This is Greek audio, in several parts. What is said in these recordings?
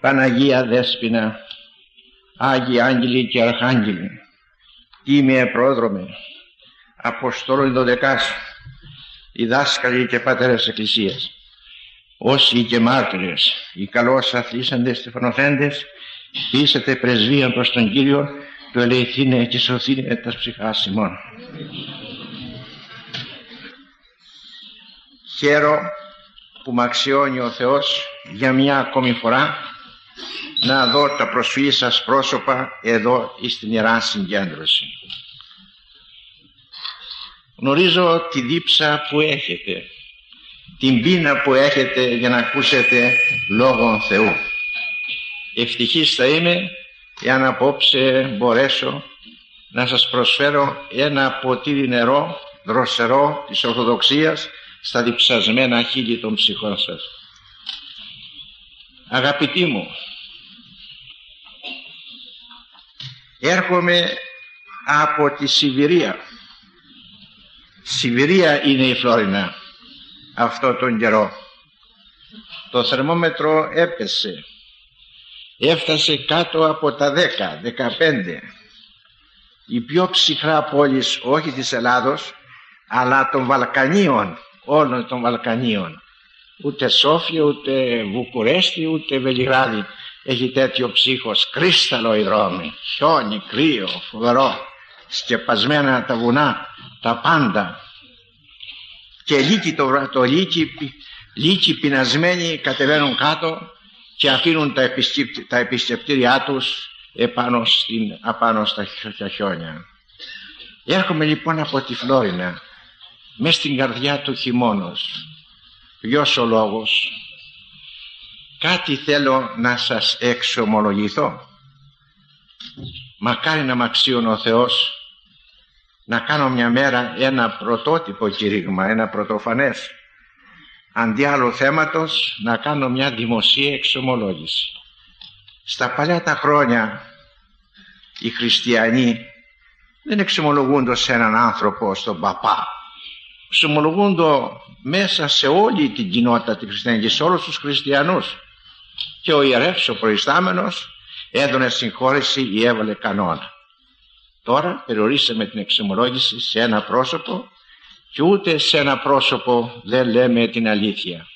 Παναγία Δέσποινα, Άγιοι Άγγελοι και Αρχάγγελοι, Τίμιε Πρόδρομε, Αποστόλοι Δωδεκάς, οι δάσκαλοι και πατέρες Εκκλησίας, όσοι και μάρτυρες, οι καλώς αθλήσαντες στεφανοθέντες, πείσετε πρεσβεία προς τον Κύριο, του ελεηθήνε και σωθήνε τας ψυχάς ημών. Χαίρο που με αξιώνει ο Θεός για μια ακόμη φορά να δω τα προσφύγη σας πρόσωπα εδώ στην Ιερά Συγκέντρωση. Γνωρίζω τη δίψα που έχετε, την πείνα που έχετε για να ακούσετε Λόγο Θεού. Ευτυχής θα είμαι εάν απόψε μπορέσω να σας προσφέρω ένα ποτήρι νερό δροσερό της Ορθοδοξίας στα διψασμένα χείλη των ψυχών σας. Αγαπητοί μου, έρχομαι από τη Σιβηρία. Σιβηρία είναι η Φλόρινα αυτό τον καιρό. Το θερμόμετρο έπεσε. Έφτασε κάτω από τα 10, 15. Οι πιο ψυχρά πόλεις όχι της Ελλάδος αλλά των Βαλκανίων όλων των Βαλκανίων. Ούτε Σόφια, ούτε Βουκουρέστη, ούτε Βελιγράδι έχει τέτοιο ψύχος. Κρίσταλο οι δρόμοι, χιόνι, κρύο, φοβερό, σκεπασμένα τα βουνά, τα πάντα. Και λύκοι το, το λύκοι, λύκοι πεινασμένοι κατεβαίνουν κάτω και αφήνουν τα, τα επισκεπτήριά τους επάνω, στην, απάνω στα χιόνια. Έρχομαι λοιπόν από τη Φλόρινα μες στην καρδιά του χειμώνος ποιος ο λόγος; Κάτι θέλω να σας εξομολογηθώ. Μακάρι να μ' αξίωνε ο Θεός να κάνω μια μέρα ένα πρωτότυπο κηρύγμα, ένα πρωτοφανές. Αντί άλλου θέματος να κάνω μια δημοσία εξομολόγηση. Στα παλιά τα χρόνια οι χριστιανοί δεν εξομολογούνται σε έναν άνθρωπο στον παπά. Ξομολογούνται μέσα σε όλη την κοινότητα τη χριστιανικής, σε όλους τους χριστιανούς και ο ιερεύς, ο προϊστάμενος έδωνε συγχώρεση ή έβαλε κανόνα. Τώρα περιορίσαμε την εξομολόγηση σε ένα πρόσωπο και ούτε σε ένα πρόσωπο δεν λέμε την αλήθεια.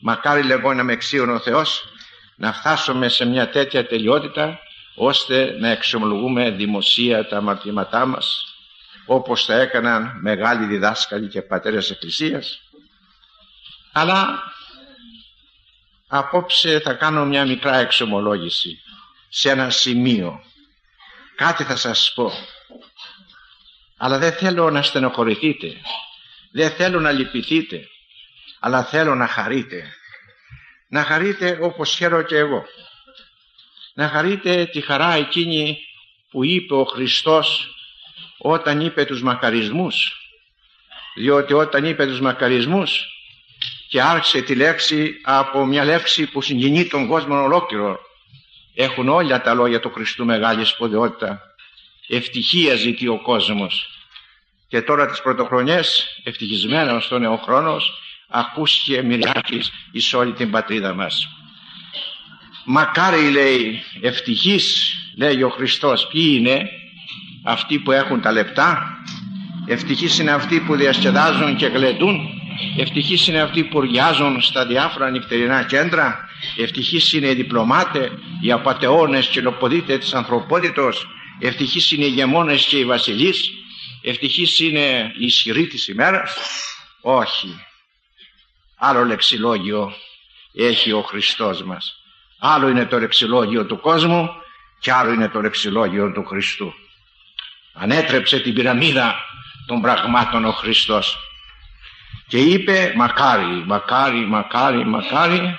Μακάρι λοιπόν να με εξίωνε ο Θεός να φτάσουμε σε μια τέτοια τελειότητα ώστε να εξομολογούμε δημοσία τα αμαρτήματά μας όπως τα έκαναν μεγάλοι διδάσκαλοι και πατέρες εκκλησίας αλλά απόψε θα κάνω μια μικρά εξομολόγηση σε ένα σημείο. Κάτι θα σας πω. Αλλά δεν θέλω να στενοχωρηθείτε. Δεν θέλω να λυπηθείτε. Αλλά θέλω να χαρείτε. Να χαρείτε όπως χαίρω και εγώ. Να χαρείτε τη χαρά εκείνη που είπε ο Χριστός όταν είπε τους μακαρισμούς. Διότι όταν είπε τους μακαρισμούς και άρχισε τη λέξη από μια λέξη που συγκινεί τον κόσμο ολόκληρο. Έχουν όλα τα λόγια του Χριστού μεγάλη σπουδαιότητα. Ευτυχία ζητεί ο κόσμος. Και τώρα τις πρωτοχρονιές ευτυχισμένα στον νέο χρόνος ακούστηκε μοιράκης εις όλη την πατρίδα μας. Μακάρι λέει ευτυχής λέει ο Χριστός ποιοι είναι αυτοί που έχουν τα λεπτά. Ευτυχείς είναι αυτοί που διασκεδάζουν και γλεντούν ευτυχείς είναι αυτοί που ριάζουν στα διάφορα νυχτερινά κέντρα. Ευτυχείς είναι οι διπλωμάτες οι απατεώνες και λοποδίτες της ανθρωπότητος. Ευτυχείς είναι οι γεμόνες και οι βασιλείς. Ευτυχείς είναι οι ισχυροί της ημέρας. Όχι. Άλλο λεξιλόγιο έχει ο Χριστός μας. Άλλο είναι το λεξιλόγιο του κόσμου και άλλο είναι το λεξιλόγιο του Χριστού. Ανέτρεψε την πυραμίδα των πραγμάτων ο Χριστός και είπε μακάρι, μακάρι, μακάρι, μακάρι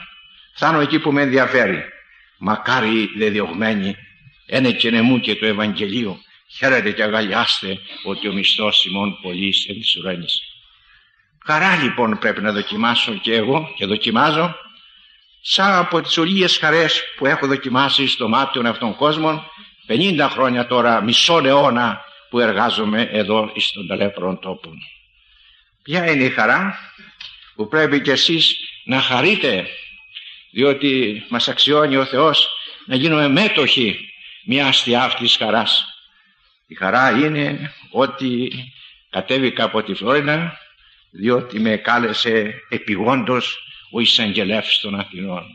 φτάνω εκεί που με ενδιαφέρει μακάρι δε διωγμένοι ένε και νεμού και του Ευαγγελίου χαίρετε και αγαλιάστε ότι ο μισθός ημών πολλής εν της ουρανής. Χαρά λοιπόν πρέπει να δοκιμάσω και εγώ και δοκιμάζω σαν από τις ολίες χαρές που έχω δοκιμάσει στο μάτιο αυτών των κόσμων 50 χρόνια τώρα, μισό αιώνα που εργάζομαι εδώ στον ταλέπρον τόπο. Ποια είναι η χαρά που πρέπει κι εσείς να χαρείτε διότι μας αξιώνει ο Θεός να γίνουμε μέτοχοι μια αυτής χαράς. Η χαρά είναι ότι κατέβηκα από τη Φλόρινα διότι με κάλεσε επιγόντως ο εισαγγελεύς των Αθηνών.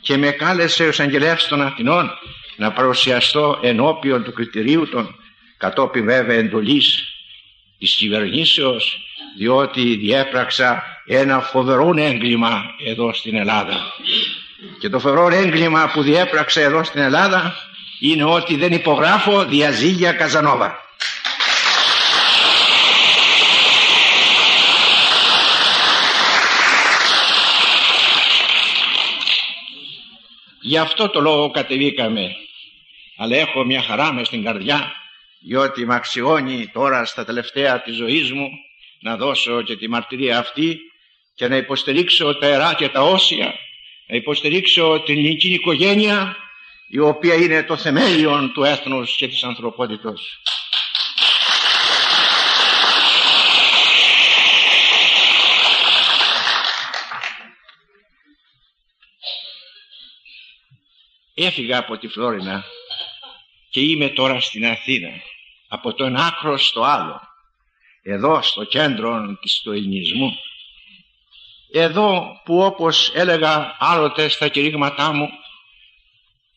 Και με κάλεσε ο εισαγγελεύς των Αθηνών να παρουσιαστώ ενώπιον του κριτηρίου των κατόπιν βέβαια εντολής της κυβερνήσεως διότι διέπραξα ένα φοβερό έγκλημα εδώ στην Ελλάδα. Και το φοβερό έγκλημα που διέπραξα εδώ στην Ελλάδα είναι ότι δεν υπογράφω διαζύγια Καζανόβα. Γι' αυτό το λόγο κατεβήκαμε. Αλλά έχω μια χαρά μες στην καρδιά διότι με αξιώνει τώρα στα τελευταία της ζωής μου να δώσω και τη μαρτυρία αυτή και να υποστηρίξω τα ερά και τα όσια να υποστηρίξω την ελληνική οικογένεια η οποία είναι το θεμέλιον του έθνους και της ανθρωπότητος. Έφυγα από τη Φλόρινα και είμαι τώρα στην Αθήνα από το ένα άκρο στο άλλο εδώ στο κέντρο του ελληνισμού. Εδώ που όπως έλεγα άλλοτες στα κηρύγματά μου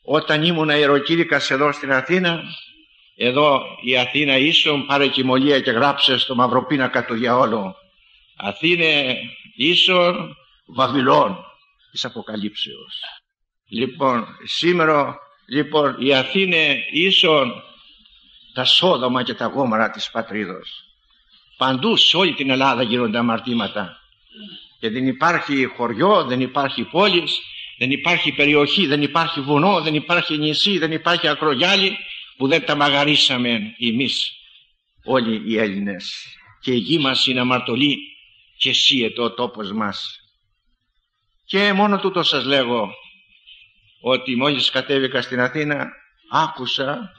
όταν ήμουν αεροκήρυκας εδώ στην Αθήνα εδώ η Αθήνα ίσον πάρε κοιμωλία και γράψε στο μαυροπίνακα του διαόλου Αθήνε ίσον Βαβυλών της Αποκαλύψεως. Λοιπόν σήμερα λοιπόν η Αθήνε ίσον τα σόδομα και τα γόμαρα της πατρίδος. Παντού σε όλη την Ελλάδα γίνονται αμαρτήματα. Και δεν υπάρχει χωριό, δεν υπάρχει πόλης, δεν υπάρχει περιοχή, δεν υπάρχει βουνό, δεν υπάρχει νησί, δεν υπάρχει ακρογιάλι που δεν τα μαγαρίσαμε εμείς όλοι οι Έλληνες. Και η γη μας είναι αμαρτωλή και σύεται ο τόπος μας. Και μόνο τούτο σας λέγω ότι μόλις κατέβηκα στην Αθήνα άκουσα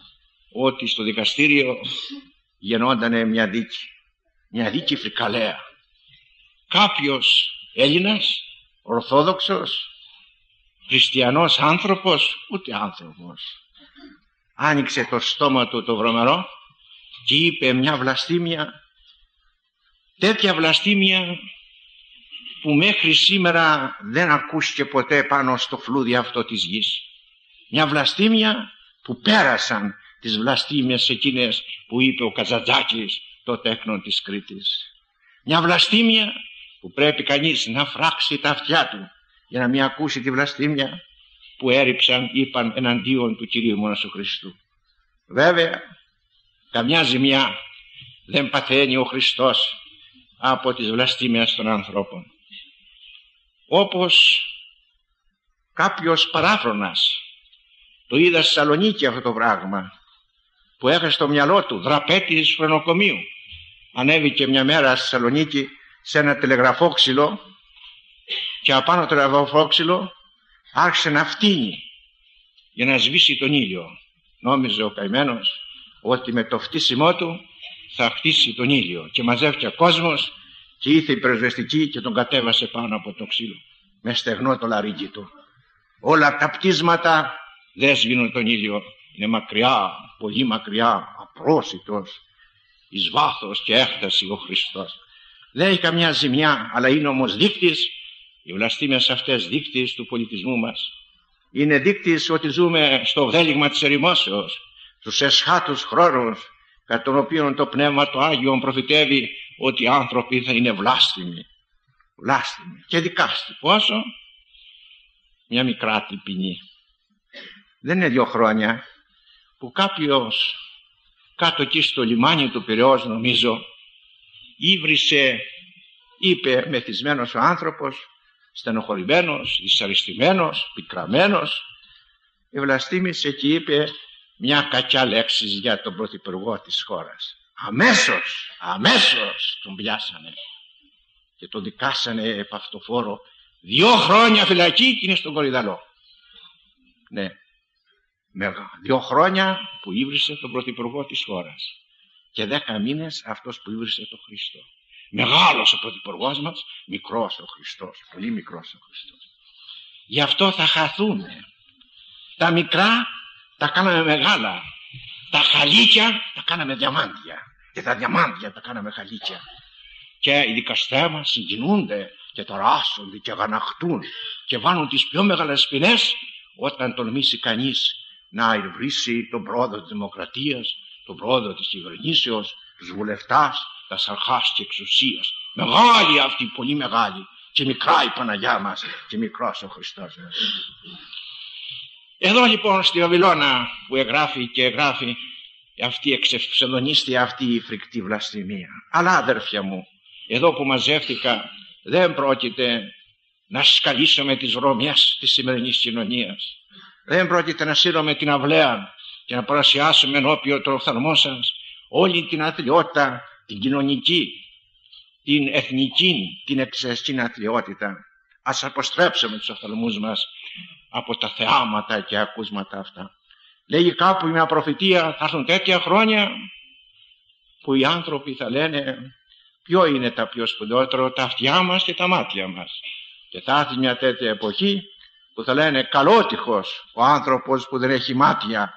ότι στο δικαστήριο γεννόταν μια δίκη μια δίκη φρικαλέα κάποιος Έλληνας, Ορθόδοξος, Χριστιανός άνθρωπος, ούτε άνθρωπος. Άνοιξε το στόμα του το βρωμερό και είπε μια βλαστήμια, τέτοια βλαστήμια που μέχρι σήμερα δεν ακούστηκε ποτέ πάνω στο φλούδι αυτό της γης. Μια βλαστήμια που πέρασαν τις βλαστήμιες εκείνες που είπε ο Καζατζάκης το τέχνο της Κρήτης. Μια βλαστήμια που πρέπει κανείς να φράξει τα αυτιά του για να μην ακούσει τη βλαστήμια που έριψαν, είπαν εναντίον του Κυρίου Μόνος Χριστού. Βέβαια, καμιά ζημιά δεν παθαίνει ο Χριστός από τις βλαστήμιες των ανθρώπων. Όπως κάποιος παράφρονας το είδα στη Σαλονίκη αυτό το πράγμα που έχασε στο μυαλό του δραπέτης φρονοκομείου ανέβηκε μια μέρα στη Σαλονίκη σε ένα τηλεγραφόξυλο και απάνω το τηλεγραφόξυλο άρχισε να φτύνει για να σβήσει τον ήλιο. Νόμιζε ο καημένος ότι με το φτύσιμό του θα χτίσει τον ήλιο και μαζεύτηκε κόσμος και ήρθε η πρεσβεστική και τον κατέβασε πάνω από το ξύλο με στεγνό το λαρίκι του. Όλα τα πτίσματα δεν σβήνουν τον ήλιο. Είναι μακριά, πολύ μακριά, απρόσιτος, εις βάθος και έκταση ο Χριστός. Δεν έχει καμιά ζημιά, αλλά είναι όμως δείκτης, οι βλαστήμες αυτές δείκτης του πολιτισμού μας. Είναι δείκτης ότι ζούμε στο βδέλιγμα της ερημόσεως, στους εσχάτους χρόνους, κατά τον οποίο το Πνεύμα το Άγιο προφητεύει ότι οι άνθρωποι θα είναι βλάστημοι. Βλάστημοι και δικάστοι. Πόσο; Μια μικρά ποινή. Δεν είναι δύο χρόνια που κάποιος κάτω εκεί στο λιμάνι του Πυραιός νομίζω ήβρισε, είπε μεθυσμένος ο άνθρωπος, στενοχωρημένος, δυσαρεστημένος, πικραμένος, ευλαστήμησε και είπε μια κακιά λέξη για τον πρωθυπουργό της χώρας. Αμέσως, αμέσως τον πιάσανε και τον δικάσανε επ' αυτοφόρο δύο χρόνια φυλακή και είναι στον Κορυδαλό. Ναι, δύο χρόνια που ήβρισε τον πρωθυπουργό της χώρας και δέκα μήνες αυτός που ήβρισε τον Χριστό. Μεγάλος ο πρωθυπουργός μας, μικρός ο Χριστός, πολύ μικρός ο Χριστός. Γι' αυτό θα χαθούμε. Τα μικρά τα κάναμε μεγάλα. Τα χαλίκια τα κάναμε διαμάντια. Και τα διαμάντια τα κάναμε χαλίκια. Και οι δικαστές μας συγκινούνται και ταράσσονται και αγαναχτούν και βάλουν τις πιο μεγάλες ποινές όταν τολμήσει κανείς να υβρίσει τον πρόοδο της δημοκρατίας, τον πρόοδο της κυβερνήσεως, τους βουλευτάς, τα σαρχάς και εξουσίας. Μεγάλη αυτή, πολύ μεγάλη και μικρά η Παναγιά μας και μικρός ο Χριστός μας. Εδώ λοιπόν στη Βαβυλώνα που εγγράφει και εγγράφει αυτή η εξευσεδονίστια αυτή η φρικτή βλαστημία. Αλλά αδέρφια μου, εδώ που μαζεύτηκα δεν πρόκειται να σκαλίσουμε τις βρωμιές της σημερινής κοινωνίας. Δεν πρόκειται να σύρουμε την αυλαία και να παρασιάσουμε ενώπιον των οφθαλμών σας όλη την αθλειότητα, την κοινωνική, την εθνική, την εξαιστήν αθλειότητα. Ας αποστρέψουμε τους οφθαλμούς μας από τα θεάματα και ακούσματα αυτά. Λέγει κάπου μια προφητεία θα έρθουν τέτοια χρόνια που οι άνθρωποι θα λένε ποιο είναι τα πιο σπουδότερο τα αυτιά μας και τα μάτια μας. Και θα έρθει μια τέτοια εποχή που θα λένε καλότυχος ο άνθρωπος που δεν έχει μάτια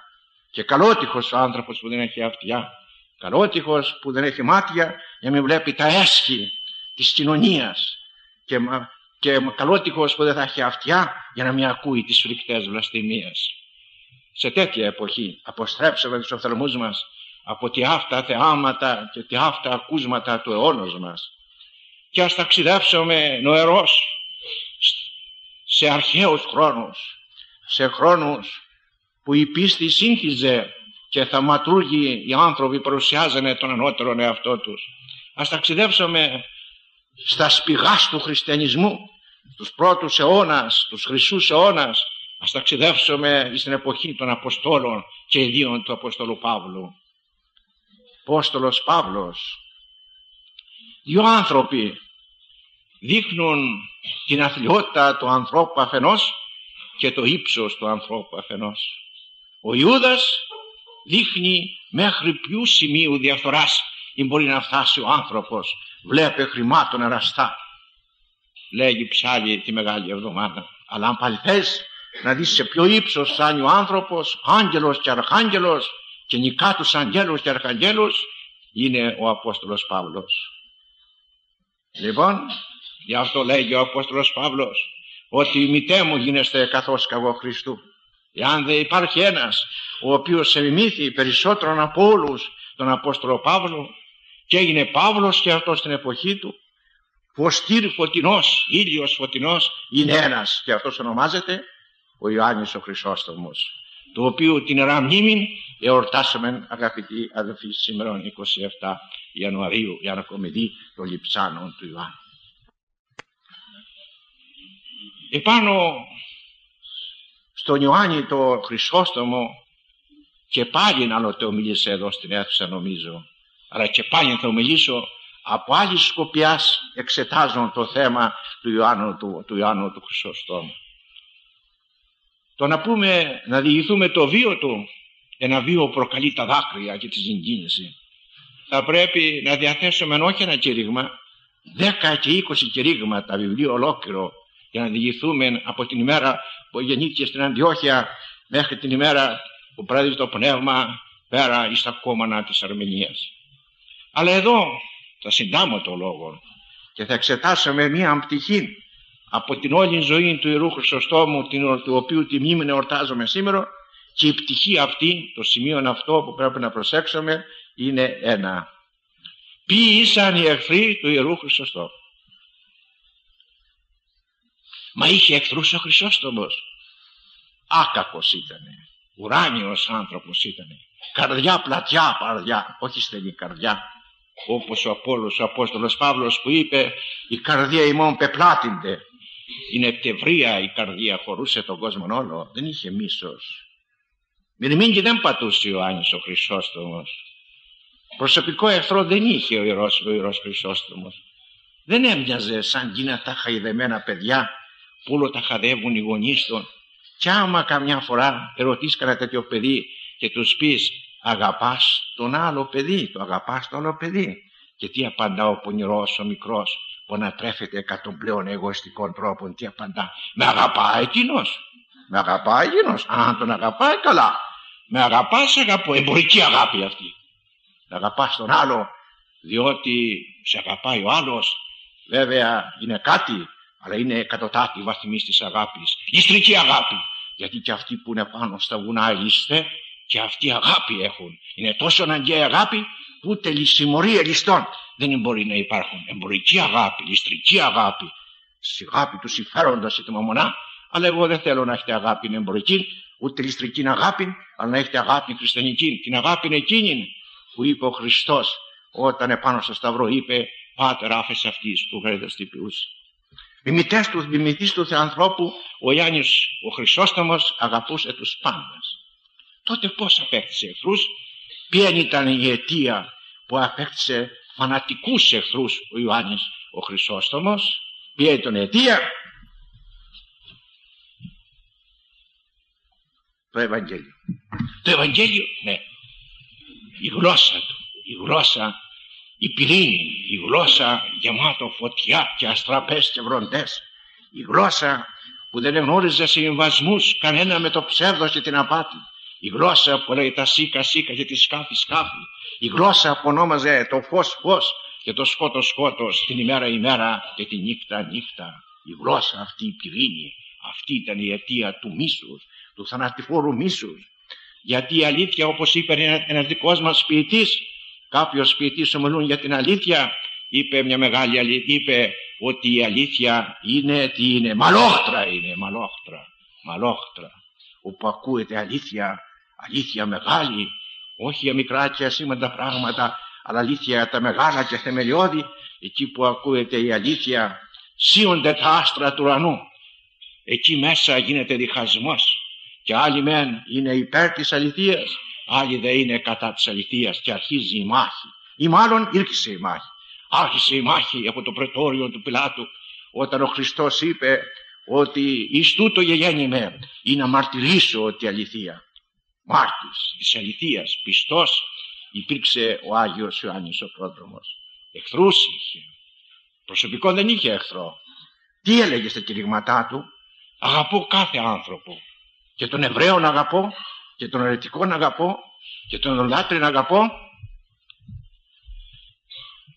και καλότυχος ο άνθρωπος που δεν έχει αυτιά. Καλότυχος που δεν έχει μάτια για να μην βλέπει τα έσχη της κοινωνίας και, και καλότυχος που δεν θα έχει αυτιά για να μην ακούει τις φρικτές βλαστημίες. Σε τέτοια εποχή αποστρέψαμε τους οφθαλμούς μας από τι αυτά θεάματα και τι αυτά ακούσματα του αιώνος μας και ας ταξιδέψουμε νοερός σε αρχαίους χρόνους σε χρόνους που η πίστη σύγχυζε και θαυματούργοι οι άνθρωποι παρουσιάζανε τον ανώτερο εαυτό τους ας ταξιδέψουμε στα σπηγάς του χριστιανισμού τους πρώτους αιώνας, τους χρυσούς αιώνας ας ταξιδέψουμε στην εποχή των Αποστόλων και ιδίων του Αποστόλου Παύλου Απόστολος Παύλος δύο άνθρωποι δείχνουν την αθλειότητα του ανθρώπου αφενός και το ύψος του ανθρώπου αφενός. Ο Ιούδας δείχνει μέχρι ποιου σημείου διαφθοράς ή μπορεί να φτάσει ο άνθρωπος. Βλέπε χρημάτων εραστά. Λέγει ψάλι τη Μεγάλη Εβδομάδα. Αλλά αν πάλι θες να δεις σε ποιο ύψος φτάνει ο άνθρωπος, άγγελος και αρχάγγελος και νικά τους αγγέλους και αρχαγγέλους είναι ο Απόστολος Παύλος. Λοιπόν, γι' αυτό λέγει ο Απόστολος Παύλος ότι η μητέ μου γίνεστε καθώς καγώ Χριστού. Εάν δεν υπάρχει ένας ο οποίος εμιμήθη περισσότερο από όλους τον Απόστολο Παύλο και έγινε Παύλος και αυτός στην εποχή του φωστήρ φωτεινός, ήλιος φωτεινός είναι ένας και αυτός ονομάζεται ο Ιωάννης ο Χρυσόστομος το οποίο την ερά μνήμη εορτάσαμε αγαπητοί αδελφοί σήμερα 27 Ιανουαρίου η ανακομιδή των Λιψάνων του Ιωάννου. Επάνω στον Ιωάννη το Χρυσόστομο και πάλι να το ομιλήσω εδώ στην αίθουσα νομίζω αλλά και πάλι θα ομιλήσω από άλλη σκοπιάς εξετάζω το θέμα του Ιωάννου του, του, Ιωάννου του Χρυσόστομου. Το να πούμε, να διηγηθούμε το βίο του, ένα βίο που προκαλεί τα δάκρυα και τη συγκίνηση. Θα πρέπει να διαθέσουμε όχι ένα κηρύγμα, δέκα και είκοσι κηρύγματα, βιβλίο ολόκληρο, για να διηγηθούμε από την ημέρα που γεννήθηκε στην Αντιόχεια μέχρι την ημέρα που πράδει το πνεύμα πέρα εις τα κόμματα της Αρμενίας. Αλλά εδώ θα συντάμω το λόγο και θα εξετάσουμε μία πτυχή από την όλη ζωή του Ιερού Χρυσοστόμου του οποίου τη μνήμη εορτάζουμε σήμερα και η πτυχή αυτή, το σημείο αυτό που πρέπει να προσέξουμε είναι ένα. Ποιοι ήσαν οι εχθροί του Ιερού Χρυσοστόμου; Μα είχε εχθρούς ο Χρυσόστομος. Άκακος ήτανε. Ουράνιος άνθρωπος ήτανε. Καρδιά πλατιά παρδιά. Όχι στενή καρδιά. Όπως ο Απόλλος, ο Απόστολος Παύλος που είπε η καρδία ημών πεπλάτηνται είναι τευρία η καρδία, χωρούσε τον κόσμο όλο. Δεν είχε μίσος. και δεν πατούσε ο Άννης ο Χρυσόστομος. Προσωπικό εχθρό δεν είχε ο ιερός, ο ιερός Χρυσόστομος. Δεν έμοιαζε σαν γίνα τα χαϊδεμένα παιδιά που όλο τα χαδεύουν οι γονείς των. Κι άμα καμιά φορά ερωτείς κανένα τέτοιο παιδί και τους πεις αγαπάς τον άλλο παιδί, το αγαπάς το άλλο παιδί. Και τι απαντά ο πονηρός, ο μικρός, που ανατρέφεται εκ των πλέον εγωιστικών τρόπων, τι απαντά. Με αγαπάει εκείνος. Με αγαπάει εκείνος. Αν τον αγαπάει καλά. Με αγαπάς, σε αγαπώ. Εμπορική αγάπη αυτή. Να αγαπάς τον άλλο, διότι σε αγαπάει ο άλλος. Βέβαια είναι κάτι, αλλά είναι εκατοτάτη βαθμής της αγάπης. Ιστρική αγάπη. Γιατί και αυτοί που είναι πάνω στα βουνά ελίστε και αυτοί αγάπη έχουν. Είναι τόσο αναγκαία αγάπη που ούτε λυσιμορία ληστών δεν μπορεί να υπάρχουν. Εμπορική αγάπη, ληστρική αγάπη, στη αγάπη του συμφέροντος ή τη μαμονά. Αλλά εγώ δεν θέλω να έχετε αγάπη εμπορική, ούτε ληστρική αγάπη, αλλά να έχετε αγάπη χριστιανική. Την αγάπη είναι εκείνη που είπε ο Χριστός όταν επάνω στο Σταυρό είπε «Πάτερ άφες αυτής που γρέδες τυπιούς». Μιμητές του, μιμητής του Θεανθρώπου, ο Ιάννης ο Χρυσόστομος αγαπούσε τους πάντες. Τότε πώς απέκτησε εχθρούς, ποια ήταν η αιτία που απέκτησε φανατικούς εχθρούς ο Ιωάννης ο Χρυσόστομος, ποια ήταν η αιτία, το Ευαγγέλιο. Το Ευαγγέλιο, ναι, η γλώσσα του, η γλώσσα η πυρήνη, η γλώσσα γεμάτο φωτιά και αστραπές και βροντές, η γλώσσα που δεν εγνώριζε συμβασμούς κανένα με το ψεύδος και την απάτη, η γλώσσα που λέει τα σίκα σίκα και τη σκάφη σκάφη, η γλώσσα που ονόμαζε το φως φως. Και το σκότο σκότος την ημέρα ημέρα και τη νύχτα νύχτα, η γλώσσα αυτή η πυρήνη, αυτή ήταν η αιτία του μίσους, του θανατηφόρου μίσους, γιατί η αλήθεια όπως είπε ένας δικός μας ποιητής κάποιος ποιητής ομιλούν για την αλήθεια είπε μια μεγάλη αλήθεια είπε ότι η αλήθεια είναι τι είναι μαλόχτρα είναι μαλόχτρα μαλόχτρα. Όπου ακούεται αλήθεια αλήθεια μεγάλη όχι για μικρά και ασήμαντα πράγματα αλλά αλήθεια τα μεγάλα και θεμελιώδη εκεί που ακούεται η αλήθεια σύονται τα άστρα του ουρανού. Εκεί μέσα γίνεται διχασμός και άλλοι μεν είναι υπέρ της αληθείας άλλοι δεν είναι κατά της αληθείας και αρχίζει η μάχη. Ή μάλλον ήρθε η μάχη. Άρχισε η μάχη από το πρετόριο του Πιλάτου όταν ο Χριστός είπε ότι εις τούτο γεγέννη ή να μαρτυρήσω ότι αληθεία μάρτης της αληθείας πιστός υπήρξε ο Άγιος Ιωάννης ο πρόδρομος. Εχθρούς είχε. Προσωπικό δεν είχε εχθρό. Τι έλεγε στα κηρυγματά του; Αγαπώ κάθε άνθρωπο. Και τον Εβραίον αγαπώ και τον ερετικό να αγαπώ και τον λάτρη να αγαπώ.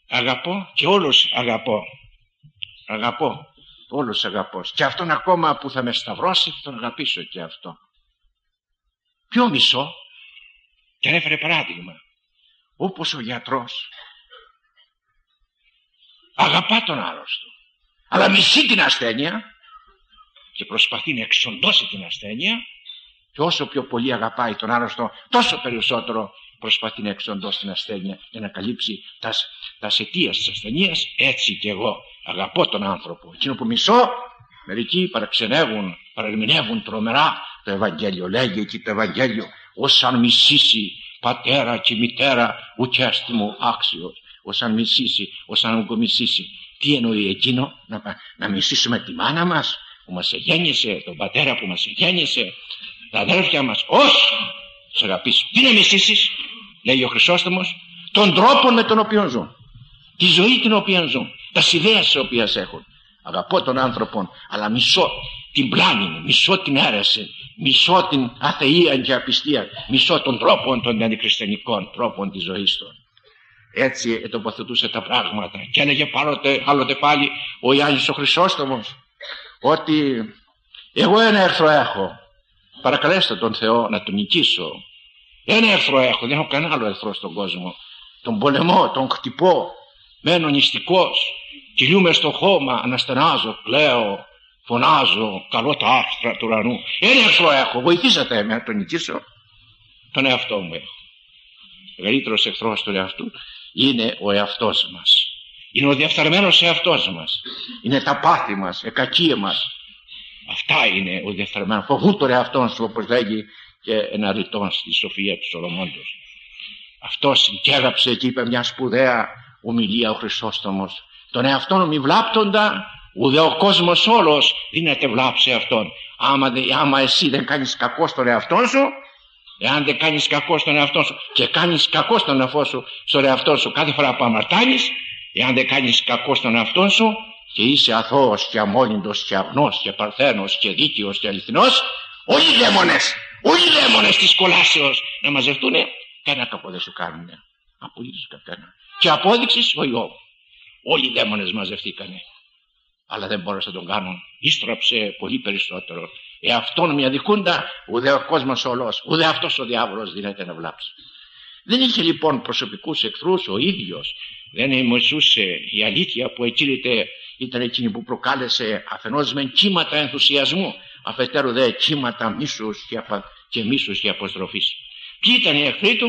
Αγαπώ και όλους αγαπώ. Αγαπώ όλους αγαπώ. Και αυτόν ακόμα που θα με σταυρώσει θα τον αγαπήσω και αυτό ποιο μισό; Και ανέφερε παράδειγμα όπως ο γιατρός αγαπά τον άρρωστο αλλά μισεί την ασθένεια και προσπαθεί να εξοντώσει την ασθένεια και όσο πιο πολύ αγαπάει τον άρρωστο, τόσο περισσότερο προσπαθεί να εξοντώσει την ασθένεια για να καλύψει τας, τας αιτίας της ασθενείας. Έτσι και εγώ αγαπώ τον άνθρωπο. Εκείνο που μισώ, μερικοί παραξενεύουν, παρερμηνεύουν τρομερά το Ευαγγέλιο. Λέγει εκεί το Ευαγγέλιο, όσαν μισήσει πατέρα και μητέρα, ουκέστη μου άξιος. Όσαν μισήσει, όσαν μισήσει. Τι εννοεί εκείνο, να, να μισήσουμε τη μάνα μας που μας εγέννησε, τον πατέρα που μας εγέννησε, τα αδέρφια μας όχι σε αγαπήσω τι να μισήσεις λέει ο Χρυσόστομος τον τρόπο με τον οποίο ζουν τη ζωή την οποία ζουν τα ιδέες τις οποίες έχουν αγαπώ τον άνθρωπο αλλά μισώ την πλάνη μου μισώ την αίρεση μισώ την αθεία και απιστία μισώ τον τρόπο των αντικριστιανικών τρόπων της ζωής του. Έτσι τοποθετούσε τα πράγματα. Και έλεγε άλλοτε, άλλοτε πάλι ο Ιάννης ο Χρυσόστομος ότι εγώ ένα έρθρο έχω. Παρακαλέστε τον Θεό να τον νικήσω. Ένα εχθρό έχω. Δεν έχω κανένα άλλο εχθρό στον κόσμο. Τον πολεμώ, τον χτυπώ. Μένω νηστικός. Κυλιούμαι στο χώμα. Αναστενάζω, κλαίω φωνάζω, καλώ τα άστρα του ουρανού ένα εχθρό έχω, βοηθήσατε με να τον νικήσω τον εαυτό μου έχω ο μεγαλύτερος εχθρός του εαυτού είναι ο εαυτός μας είναι ο διαφθαρμένος εαυτός μας είναι τα πάθη μας, η κακία μας Αυτά είναι ο διεφθαρμένος. Φοβού το εαυτόν σου όπως λέγει και ένα ρητό στη Σοφία του Σολομόντος. Αυτός και έγραψε και είπε μια σπουδαία ομιλία ο Χρυσόστομος. Τον εαυτόν μη βλάπτοντα ουδε ο κόσμος όλος δίνεται βλάψε αυτόν. Άμα, άμα εσύ δεν κάνεις κακό στον εαυτό σου Εάν δεν κάνεις κακό στον εαυτό σου και κάνεις κακό στον εαυτό σου, στον εαυτό σου κάθε φορά που αμαρτάνεις, εάν δεν κάνεις κακό στον εαυτό σου και είσαι αθώος και αμόλυντος και αγνός και παρθένος και δίκαιος και αληθινός, όλοι οι δαίμονες, όλοι οι δαίμονες της κολάσεως να μαζευτούν, κανένα κακό δεν σου κάνουν. Απολύτως κανένα. Και απόδειξης ο Ιώβ. Όλοι οι δαίμονες μαζευτήκανε. Αλλά δεν μπόρεσε να τον κάνουν. Ίστραψε πολύ περισσότερο. Εαυτόν μια δικούντα, ούτε ο κόσμος όλος, ούτε αυτός ο διάβολος δίνεται να βλάψει. Δεν είχε λοιπόν προσωπικούς εχθρούς ο ίδιος. Δεν εμωσούσε η αλήθεια που εκείρεται ήταν εκείνη που προκάλεσε αφενός με κύματα ενθουσιασμού, αφετέρου δε κύματα μίσους και, απα... και μίσους και αποστροφής. Ποιοι ήταν οι εχθροί του,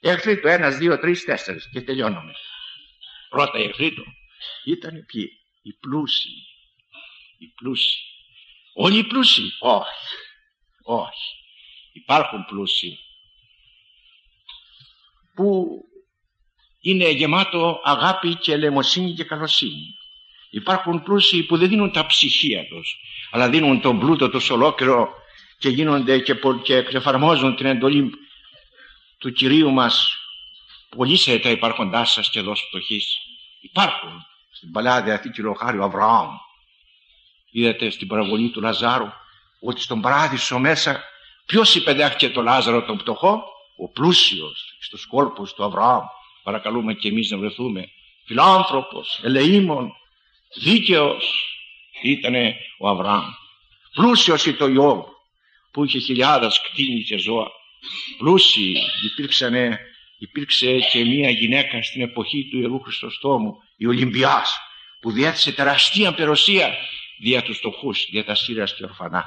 οι εχθροί του ένας, δύο, τρεις, τέσσερις και τελειώνουμε. Πρώτα οι εχθροί του ήταν ποιοι, οι πλούσιοι, οι πλούσιοι. Όλοι οι πλούσιοι, όχι, όχι. Υπάρχουν πλούσιοι που είναι γεμάτο αγάπη και ελεμοσύνη και καλοσύνη. Υπάρχουν πλούσιοι που δεν δίνουν τα ψυχία τους, αλλά δίνουν τον πλούτο τους ολόκληρο και γίνονται και, και εφαρμόζουν την εντολή του Κυρίου μας πωλήσετε τα υπάρχοντάς σας και δώσ' φτωχής. Υπάρχουν στην Παλιά Διαθήκη ο Χάριο Αβραάμ. Είδατε στην παραβολή του Λαζάρου ότι στον παράδεισο μέσα ποιος υπεδέχτηκε το Λάζαρο τον πτωχό ο πλούσιος στους κόλπους του Αβραάμ. Παρακαλούμε και εμείς να βρεθούμε. Φιλάνθρωπος, ελεήμων δίκαιος ήταν ο Αβραάμ. Πλούσιος ήταν ο Ιώβ που είχε χιλιάδες κτίνη και ζώα. Πλούσιοι υπήρξαν υπήρξε και μια γυναίκα στην εποχή του Ιερού Χριστοστόμου η Ολυμπιάς που διέθεσε τεραστία περοσία δια τους φτωχούς, δια τα σύρας και ορφανά.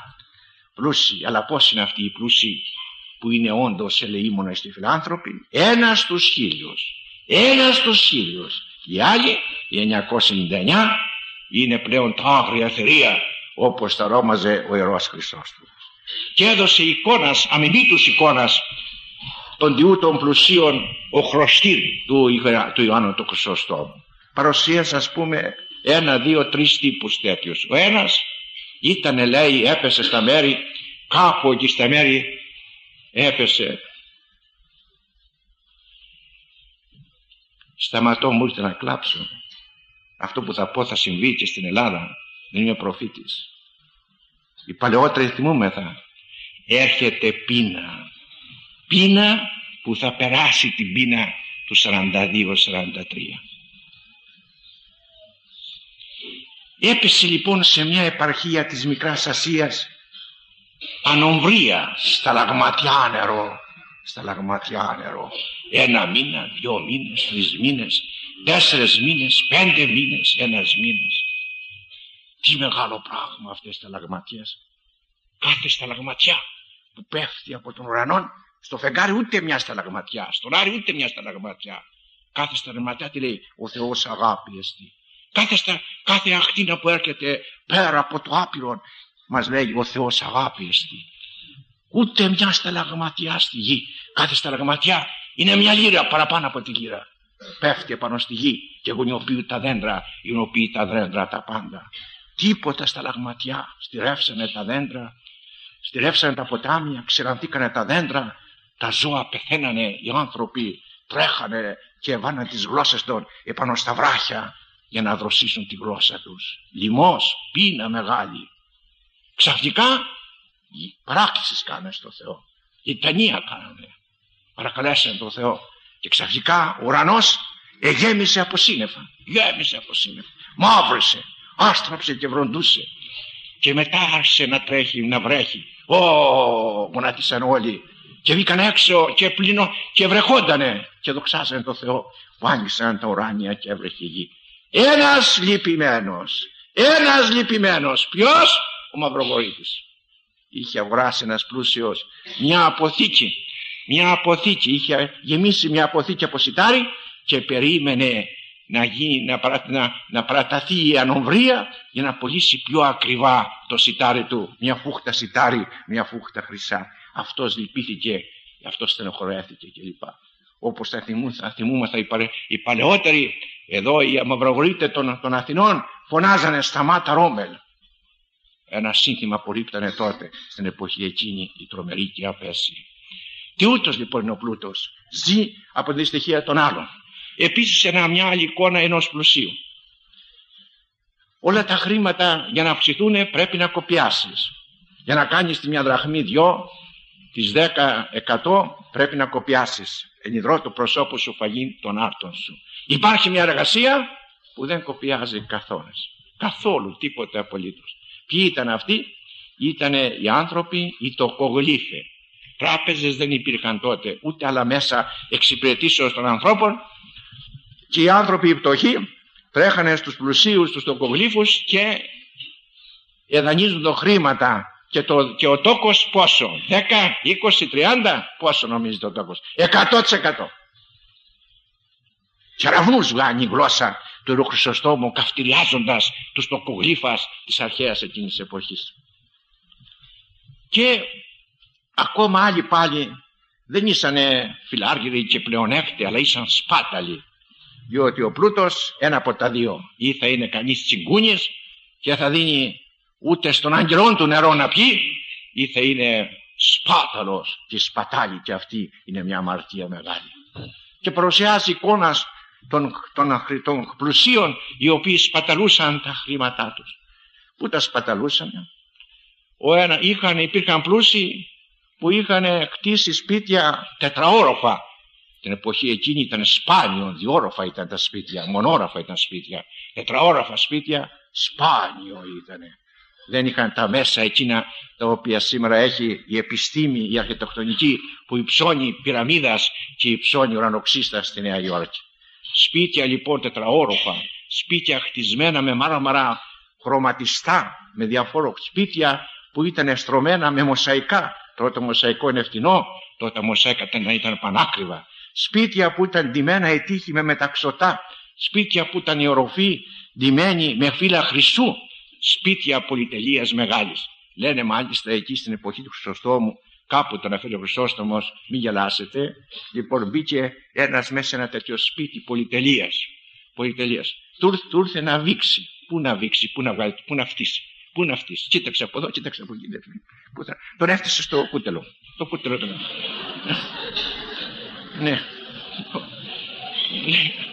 Πλούσιοι, αλλά πώς είναι αυτοί οι πλούσιοι που είναι όντως ελεήμονες και φιλάνθρωποι ένας στους χίλιους. Ένας στους χίλιους. Οι άλλοι οι 999 είναι πλέον τα άγρια θερία όπως τα ρόμαζε ο Ιερός Χριστός και έδωσε εικόνας, αμοιβήτους εικόνας των διού των πλουσίων ο χρωστήρ του, του Ιωάννου του Χρυσόστομου παρουσίασε ας πούμε ένα, δύο, τρεις τύπους τέτοιους. Ο ένας ήταν λέει έπεσε στα μέρη κάπου εκεί στα μέρη έπεσε. Σταματώ μου ήρθε να κλάψω. Αυτό που θα πω θα συμβεί και στην Ελλάδα. Δεν είμαι προφήτης. Οι παλαιότεροι θυμούμεθα. Έρχεται πείνα πείνα που θα περάσει την πείνα του 42-43 έπεσε λοιπόν σε μια επαρχία της Μικράς Ασίας ανομβρία σταλαγματιά νερό σταλαγματιά νερό. Ένα μήνα, δυο μήνες, τρεις μήνες τέσσερις μήνες, πέντε μήνες, ένας μήνας τι μεγάλο πράγμα αυτές τα λαγματιές. Κάθε σταλαγματιά που πέφτει από τον ουρανό στο φεγγάρι ούτε μια σταλαγματιά στον Άρη ούτε μια σταλαγματιά κάθε σταλαγματιά τι λέει ο Θεός αγάπη εστί. Κάθε, στα, κάθε ακτίνα που έρχεται πέρα από το άπειρο μας λέει ο Θεός αγάπη εστί. Ούτε μια σταλαγματιά στη γη. Κάθε σταλαγματιά είναι μια λίρα παραπάνω από τη λίρα πέφτει πάνω στη γη και γονιοποιεί τα δέντρα γονιοποιεί τα δέντρα τα πάντα. Τίποτα σταλαγματιά στηρεύσανε τα δέντρα στηρεύσανε τα ποτάμια ξερανθήκανε τα δέντρα τα ζώα πεθαίνανε οι άνθρωποι τρέχανε και έβαναν τις γλώσσες των επάνω στα βράχια για να δροσίσουν τη γλώσσα τους. Λιμός, πείνα μεγάλη. Ξαφνικά παράκλησης κάνανε στο Θεό. Η ταινία κάνανε παρακαλέσαν τον Θεό. Και ξαφνικά ο ουρανός εγέμισε από σύννεφα. Γέμισε από σύννεφα. Μαύρησε άστραψε και βροντούσε. Και μετά άρχισε να τρέχει να βρέχει. Ω, γονάτισαν όλοι και βγήκαν έξω και πλήνω και βρεχόντανε. Και δοξάσανε τον Θεό που άνοιξαν τα ουράνια και έβρεχε η γη. Ένας λυπημένος ένας λυπημένος. Ποιος; Ο Μαυρογορήτης είχε αγοράσει ένας πλούσιος μια αποθήκη μια αποθήκη. Είχε γεμίσει μια αποθήκη από σιτάρι και περίμενε να, γίνει, να, να, να παραταθεί η ανομβρία για να πωλήσει πιο ακριβά το σιτάρι του μια φούχτα σιτάρι, μια φούχτα χρυσά αυτός λυπήθηκε αυτός στενοχωρέθηκε κλπ όπως θα, θυμούν, θα θυμούμαστε οι, παλαι, οι παλαιότεροι εδώ οι αμαυρογρείτε των, των Αθηνών φωνάζανε σταμάτα Ρόμελ ένα σύνθημα που ρίπτανε τότε στην εποχή εκείνη η τρομερή και απέση Τι ούτως λοιπόν είναι ο πλούτος; Ζει από τη στοιχεία των άλλων. Επίσης ένα, μια άλλη εικόνα ενός πλουσίου. Όλα τα χρήματα για να αυξηθούν πρέπει να κοπιάσεις. Για να κάνεις τη μια δραχμή δυο, τις δέκα εκατό πρέπει να κοπιάσεις. Ενιδρώ το προσώπο σου φαγή των άρτων σου. Υπάρχει μια εργασία που δεν κοπιάζει καθόλου. Καθόλου τίποτε απολύτως. Ποιοι ήταν αυτοί, ήταν οι άνθρωποι, οι τοκογλύφε. Τράπεζες δεν υπήρχαν τότε, ούτε άλλα μέσα εξυπηρετήσεως των ανθρώπων και οι άνθρωποι οι πτωχοί τρέχανε στους πλουσίους, στους τοκογλύφους και εδανίζουν το χρήματα. Και, το, και ο τόκος πόσο; 10, 20, 30 πόσο νομίζετε ο τόκος; 100% κεραυνούς βγάνει η γλώσσα του Ιερού Χρυσοστόμου καυτηριάζοντας τους τοκογλύφας της αρχαίας εκείνης εποχής. Και ακόμα άλλοι πάλι δεν ήσαν φιλάργυροι και πλεονέκτοι αλλά ήσαν σπάταλοι διότι ο πλούτος ένα από τα δύο. Ή θα είναι κανείς τσιγκούνης και θα δίνει ούτε στον άγγελόν του νερό να πιει ή θα είναι σπάταλος και σπατάλη και αυτή είναι μια αμαρτία μεγάλη. Και παρουσιάζει εικόνας των, των, των πλουσίων οι οποίοι σπαταλούσαν τα χρήματά τους. Που τα σπαταλούσαν; Ο ένα, είχαν, υπήρχαν πλούσιοι που είχαν κτίσει σπίτια τετραόροφα την εποχή εκείνη ήταν σπάνιο, διόροφα ήταν τα σπίτια, μονόροφα ήταν σπίτια, τετραόροφα σπίτια, σπάνιο ήταν. Δεν είχαν τα μέσα εκείνα τα οποία σήμερα έχει η επιστήμη, η αρχιτεκτονική που υψώνει πυραμίδας και υψώνει ουρανοξύστας στη Νέα Υόρκη. Σπίτια λοιπόν τετραόροφα, σπίτια χτισμένα με μάρμαρα χρωματιστά, με διαφόρου σπίτια που ήταν στρωμένα με μοσαϊκά. Τότε το μοσαϊκό είναι φτηνό, τότε τα μοσαϊκά ήταν πανάκριβα σπίτια που ήταν ντυμένα ετύχη με μεταξωτά, σπίτια που ήταν η οροφή ντυμένη με φύλλα χρυσού, σπίτια πολυτελείας μεγάλης. Λένε μάλιστα εκεί στην εποχή του Χρυσοστόμου, κάπου τον αφήνει ο Χρυσόστομος, μην γελάσετε, λοιπόν μπήκε ένας μέσα σε ένα τέτοιο σπίτι πολυτελείας. πολυτελείας. Του, του ήρθε να βήξει. Πού να βήξει, πού να βγάλει, πού να φτύσει. Πού να φτύσει. Κοίταξε από εδώ, κοίταξε από εκεί. Τον έφτασε στο κούτελο. Το κούτελο τον ναι.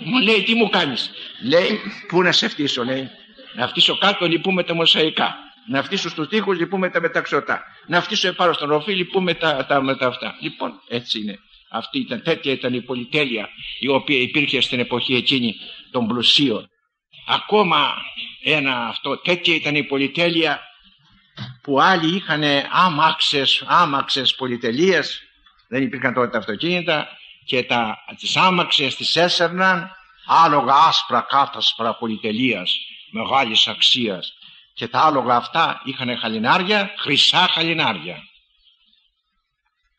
Μου λέει τι μου κάνεις; Λέει πού να σε φτύσω λέει. Να φτύσω κάτω λυπούμε τα μοσαϊκά. Να φτύσω στους τοίχους λυπούμε τα μεταξωτά. Να φτύσω επάνω στον ροφή λυπούμε τα, τα, τα αυτά. Λοιπόν έτσι είναι. Αυτή ήταν, τέτοια ήταν η πολυτέλεια η οποία υπήρχε στην εποχή εκείνη των πλουσίων. Ακόμα ένα αυτό, τέτοια ήταν η πολυτέλεια που άλλοι είχαν άμαξες, άμαξες πολυτελείες, δεν υπήρχαν τότε τα αυτοκίνητα, και τα, τις άμαξες τις έσερναν άλογα άσπρα κάτασπρα πολυτελείας μεγάλης αξίας και τα άλογα αυτά είχαν χαλινάρια, χρυσά χαλινάρια.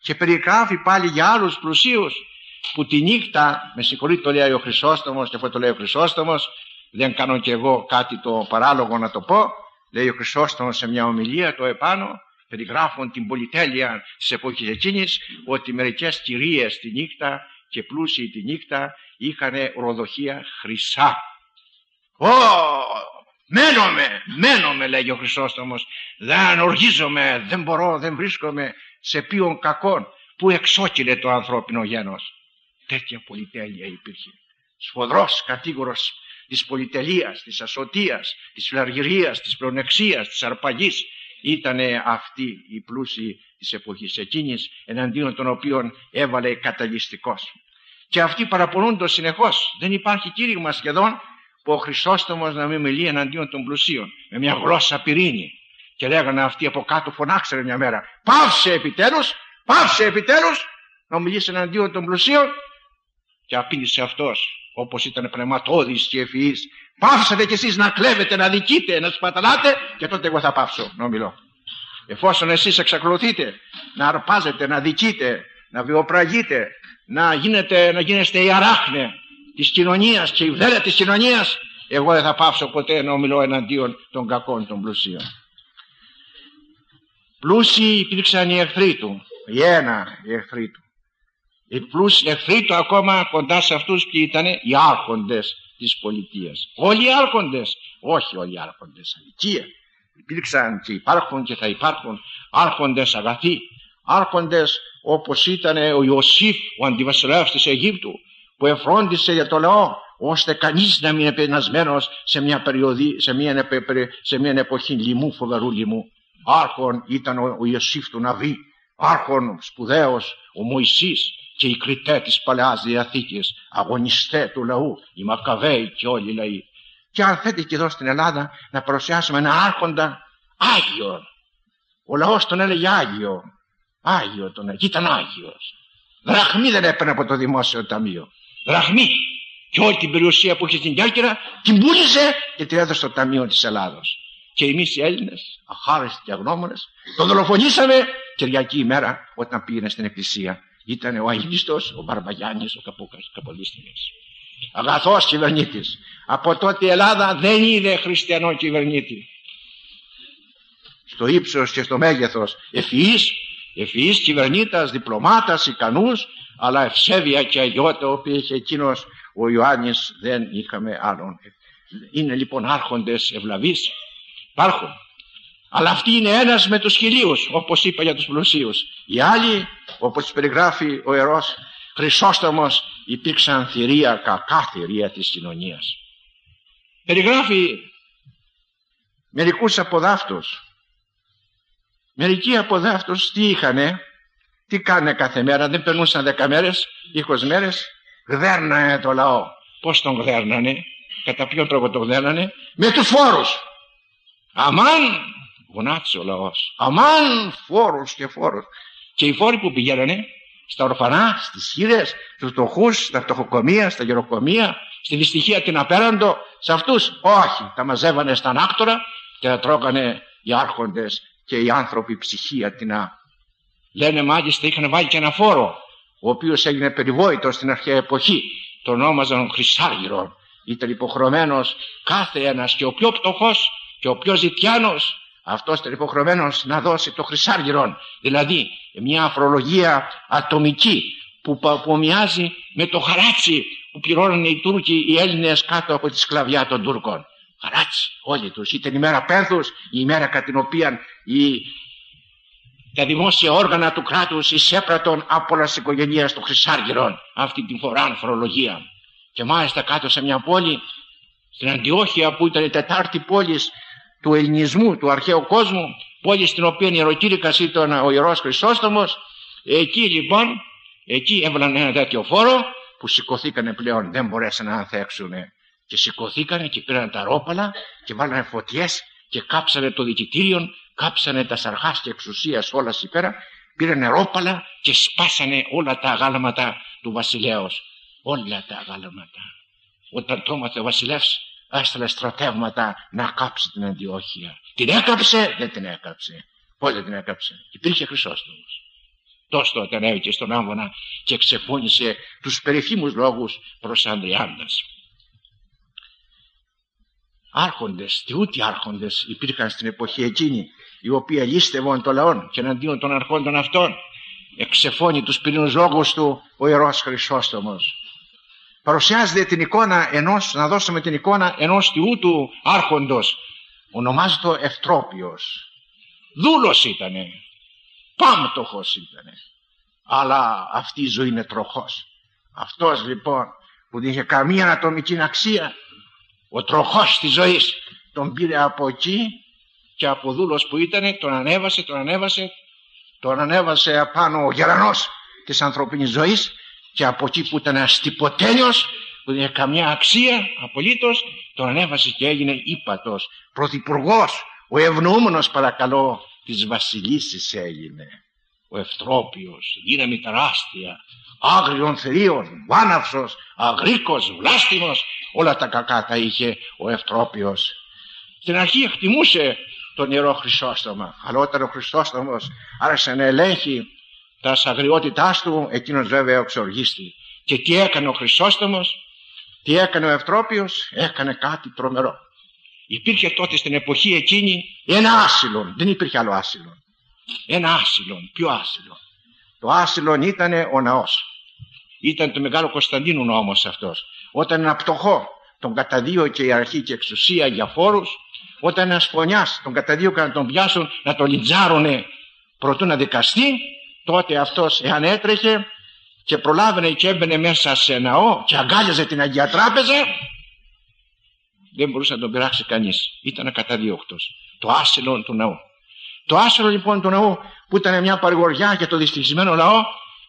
Και περιγράφει πάλι για άλλους πλουσίους που τη νύχτα, με συγχωρείτε το λέει ο Χρυσόστομος και αυτό το λέει ο Χρυσόστομος, δεν κάνω και εγώ κάτι το παράλογο να το πω, λέει ο Χρυσόστομος σε μια ομιλία το επάνω, περιγράφουν την πολυτέλεια της εποχής εκείνης ότι μερικές κυρίες τη νύχτα και πλούσιοι τη νύχτα είχαν οροδοχεία χρυσά. Ω, μένομαι, μένομαι λέγει ο Χρυσόστομος, δεν οργίζομαι, δεν μπορώ, δεν βρίσκομαι σε ποιον κακόν που εξόκυλε το ανθρώπινο γένος. Τέτοια πολυτέλεια υπήρχε. Σφοδρός κατήγορος της πολυτελείας, της ασωτείας, της φιλαργυρίας, της προνεξίας, της αρπαγής ήταν αυτοί οι πλούσιοι της εποχής εκείνης εναντίον των οποίων έβαλε καταλυστικός. Και αυτοί παραπονούνται συνεχώς. Δεν υπάρχει κήρυγμα σχεδόν που ο Χρυσόστομος να μην μιλεί εναντίον των πλουσίων με μια γλώσσα πυρήνη. Και λέγανε αυτοί από κάτω φωνάξανε μια μέρα πάυσε επιτέλους, πάυσε επιτέλους να μιλήσει εναντίον των πλουσίων και απήντησε αυτός όπως ήταν πνευματώδης και ευφυής πάυσατε κι εσείς να κλέβετε, να δικείτε, να σπαταλάτε και τότε εγώ θα πάψω να μιλώ. Εφόσον εσείς εξακολουθείτε να αρπάζετε, να δικείτε, να βιοπραγείτε, να, γίνετε, να γίνεστε η αράχνε της κοινωνίας και η βδέλα της κοινωνίας, εγώ δεν θα πάψω ποτέ να μιλώ εναντίον των κακών των πλουσίων. Πλούσιοι υπήρξαν οι εχθροί του, οι ένα οι εχθροί του. Οι πλούσιοι εχθροί του ακόμα κοντά σε αυτούς που ήταν οι άρχοντες της πολιτείας. Όλοι οι άρχοντες, όχι όλοι οι άρχοντες, αλικία. Υπήρξαν και υπάρχουν και θα υπάρχουν άρχοντες αγαθοί, άρχοντες όπως ήταν ο Ιωσήφ ο αντιβασιλεύς της Αιγύπτου που εφρόντισε για το λαό ώστε κανείς να μην είναι πενασμένος σε μια, περιοδή, σε μια, σε μια εποχή λοιμού, φοβερού λοιμού. Άρχον ήταν ο, ο Ιωσήφ του Ναβί, άρχον σπουδαίος ο Μωυσής και οι κριτέ της Παλαιάς Διαθήκης, αγωνιστέ του λαού, οι Μακαβαίοι και όλοι οι λαοί. Και αν θέλετε και εδώ στην Ελλάδα να παρουσιάσουμε ένα άρχοντα Άγιο. Ο λαός τον έλεγε Άγιο. Άγιο τον έλεγε. Ήταν Άγιος. Δραχμή δεν έπαιρνε από το δημόσιο ταμείο. Δραχμή. Και όλη την περιουσία που είχε στην Κέρκυρα την πούλησε και την έδωσε στο Ταμείο της Ελλάδος. Και εμείς οι Έλληνες, αχάριστοι και αγνώμονες, τον δολοφονήσαμε Κυριακή ημέρα όταν πήγαινε στην εκκλησία. Ήταν ο Αγίστος, ο Μπαρμπαγιάννης, ο Καπολίστηνας. Αγαθός κυβερνήτης. Από τότε η Ελλάδα δεν είδε χριστιανό κυβερνήτη. Στο ύψος και στο μέγεθος ευφυής, ευφυής κυβερνήτας, διπλωμάτας, ικανούς, αλλά ευσέβεια και αγιώτα, οποίος είχε εκείνος ο Ιωάννης δεν είχαμε άλλον. Είναι λοιπόν άρχοντες ευλαβείς, υπάρχουν. Αλλά αυτοί είναι ένας με τους χιλίους, όπως είπα για τους πλουσίους. Οι άλλοι, όπως περιγράφει ο Ιερός Χρυσόστομος, υπήρξαν θηρία, κακά θηρία της κοινωνίας. Περιγράφει μερικούς από δάφτους. Μερικοί από δάφτους τι είχανε, τι κάνε κάθε μέρα, δεν περνούσαν δέκα μέρες, είκοσι μέρες, γδέρνανε το λαό. Πώς τον γδέρνανε, κατά ποιον τρόπο τον γδέρνανε, με τους φόρους. Αμάν, γονάτισε ο λαός, αμάν φόρους και φόρους. Και οι φόροι που πηγαίνανε, στα ορφανά, στις χείρες, στους φτωχούς, στα φτωχοκομεία, στα γεροκομεία, στη δυστυχία την απέραντο, σε αυτούς όχι, τα μαζεύανε στα άκτορα και τα τρώγανε οι άρχοντες και οι άνθρωποι ψυχία την Λένε μάλιστα είχαν βάλει και ένα φόρο, ο οποίος έγινε περιβόητο στην αρχαία εποχή, τον ονόμαζαν Χρυσάργυρο. Ήταν υποχρεωμένος κάθε ένας και ο πιο πτωχός και ο πιο ζητιάνος αυτός ήταν υποχρεωμένος να δώσει το Χρυσάργυρο. Δηλαδή μια αφρολογία ατομική που, που μοιάζει με το χαράτσι που πληρώνουν οι Τούρκοι οι Έλληνες κάτω από τη σκλαβιά των Τούρκων. Χαράτσι όλοι τους. Ήταν η μέρα πένθους, η ημέρα κατά την οποία η τα δημόσια όργανα του κράτους εισέπρατον από όλα οικογένειας των Χρυσάργυρων αυτή την φορά φορολογία και μάλιστα κάτω σε μια πόλη στην Αντιόχεια που ήταν η τετάρτη πόλη του ελληνισμού, του αρχαίου κόσμου πόλη στην οποία ιεροκήρυκας ήταν ο Ιερός Χρυσόστομος εκεί λοιπόν εκεί έβαλαν ένα τέτοιο φόρο που σηκωθήκανε πλέον δεν μπορέσαν να ανθέξουν και σηκωθήκανε και πήραν τα ρόπαλα και βάλανε φωτιές και κάψανε το δικητήριο κάψανε τα σαρχάστια εξουσίας όλας πέρα, πήραν νερόπαλα και σπάσανε όλα τα αγάλματα του βασιλέως. Όλα τα αγάλματα. Όταν το έμαθε ο βασιλεύς έστειλε στρατεύματα να κάψει την Αντιόχεια. Την έκαψε, δεν την έκαψε. Πώς δεν την έκαψε; Υπήρχε Χρυσόστομος. Τόσο τότε ανέβηκε στον άμβονα και ξεφώνησε τους περιφήμους λόγους προς Ανδριάντας άρχοντες, τι ούτε άρχοντες υπήρχαν στην εποχή εκείνη οι οποίοι λύστευαν το λαό και εναντίον των αρχόντων αυτών εξεφώνει τους πυρήνους λόγους του ο Ιερός Χρυσόστομος. Παρουσιάζεται την εικόνα ενός, να δώσουμε την εικόνα ενός του άρχοντος. Ονομάζεται Ευτρόπιος. Δούλος ήτανε. Πάμπτωχος ήτανε. Αλλά αυτή η ζωή είναι τροχός. Αυτός λοιπόν που δεν είχε καμία ανατομική αξία ο τροχός της ζωής τον πήρε από εκεί και από δούλος που ήταν τον ανέβασε, τον ανέβασε τον ανέβασε απάνω ο γερανός της ανθρωπίνης ζωής και από εκεί που ήταν αστυποτέλειος που δεν είχε καμιά αξία απολύτως τον ανέβασε και έγινε ύπατος πρωθυπουργός ο ευνοούμενος παρακαλώ της βασιλίσης έγινε ο Ευτρόπιος δύναμη τεράστια άγριων θερίων, βάναυσος, αγρίκος, βλάστημος, όλα τα κακά τα είχε ο Ευτρόπιος. Στην αρχή εκτιμούσε τον Ιερό Χρυσόστομα, αλλά όταν ο Χρυσόστομος άρχισε να ελέγχει τα αγριότητάς του, εκείνος βέβαια οξοργίστη. Και τι έκανε ο Χρυσόστομος, τι έκανε ο Ευτρόπιος, έκανε κάτι τρομερό. Υπήρχε τότε στην εποχή εκείνη ένα άσυλο, δεν υπήρχε άλλο άσυλο. Ένα άσυλο, ποιο άσυλο. Το άσυλο ήταν ο ναός. Ήταν το Μεγάλο Κωνσταντίνου νόμος αυτός. Όταν ένα πτωχό τον καταδίωκε η αρχή και εξουσία για φόρους, όταν ένας φωνιάς τον καταδίωκαν να τον πιάσουν, να τον λιτζάρουνε προτού να δικαστεί, τότε αυτός εάν έτρεχε και προλάβαινε και έμπαινε μέσα σε ναό και αγκάλιαζε την Αγία Τράπεζα δεν μπορούσε να τον πειράξει κανείς. Ήταν ακαταδίωκτος το άσυλο του ναού. Το άσυλο λοιπόν του ναού που ήταν μια παρηγοριά για το δυστυχισμένο λαό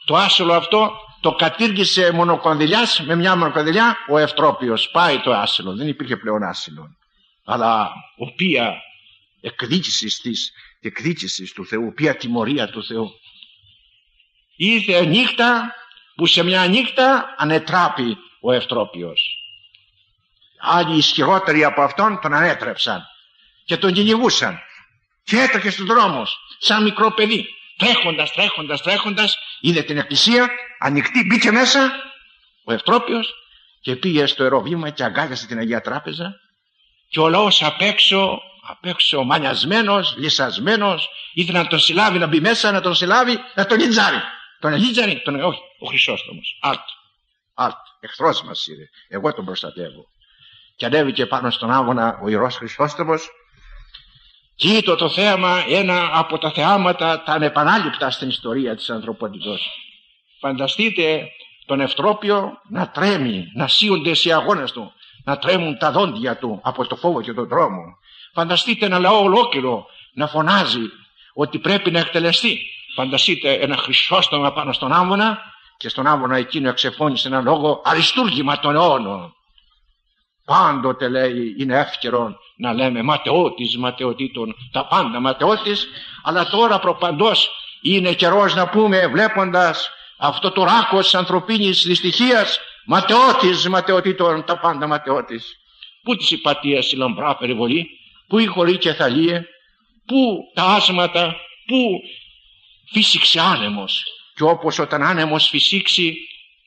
το άσυλο αυτό το κατήργησε μονοκονδυλιάς με μια μονοκονδυλιά ο Ευτρόπιος. Πάει το άσυλο. Δεν υπήρχε πλέον άσυλο. Αλλά οποία εκδίκησης της εκδίκησης του Θεού οποία τιμωρία του Θεού ήρθε νύχτα που σε μια νύχτα ανετράπη ο Ευτρόπιος. Άλλοι ισχυρότεροι από αυτόν τον ανέτρεψαν και τον κυνηγούσαν και έτρεχε στους δρόμους σαν μικρό παιδί. Τρέχοντας, τρέχοντας, τρέχοντας είδε την εκκλησία ανοιχτή, μπήκε μέσα ο Ευτρόπιος και πήγε στο αεροβήμα και αγκάλιασε την Αγία Τράπεζα και ο λαός απ' έξω, απ' έξω μανιασμένος, λυσασμένος ήθελε να τον συλλάβει, να μπει μέσα, να τον συλλάβει, να τον λιτζάρει τον λιτζάρει, τον όχι, ο Χρυσόστομος Αλτ, αλτ, εχθρός μας είναι εγώ τον προστατεύω και ανέβηκε πάνω στον άγωνα ο Ιερός Χρυσόστομος και το θέαμα ένα από τα θεάματα τα ανεπανάληπτα στην ιστορία της ανθρωπότητος. Φανταστείτε τον Ευτρόπιο να τρέμει, να σύονται σε αγώνες του, να τρέμουν τα δόντια του από το φόβο και τον τρόμο. Φανταστείτε ένα λαό ολόκληρο να φωνάζει ότι πρέπει να εκτελεστεί. Φανταστείτε ένα χρυσόστομα πάνω στον άμμονα και στον άμμονα εκείνο εξεφώνησε ένα λόγο αριστούργημα των αιώνων. Πάντοτε λέει είναι εύκαιρο να λέμε ματαιώτης ματαιωτήτων τα πάντα ματαιώτης αλλά τώρα προπαντός είναι καιρός να πούμε βλέποντας αυτό το ράκος της ανθρωπίνης δυστυχίας ματαιώτης ματαιωτήτων τα πάντα ματαιώτης πού της υπατίας η λαμπρά περιβολή πού η χωρή και θαλίε πού τα άσματα πού φύσηξε άνεμος και όπως όταν άνεμος φυσήξει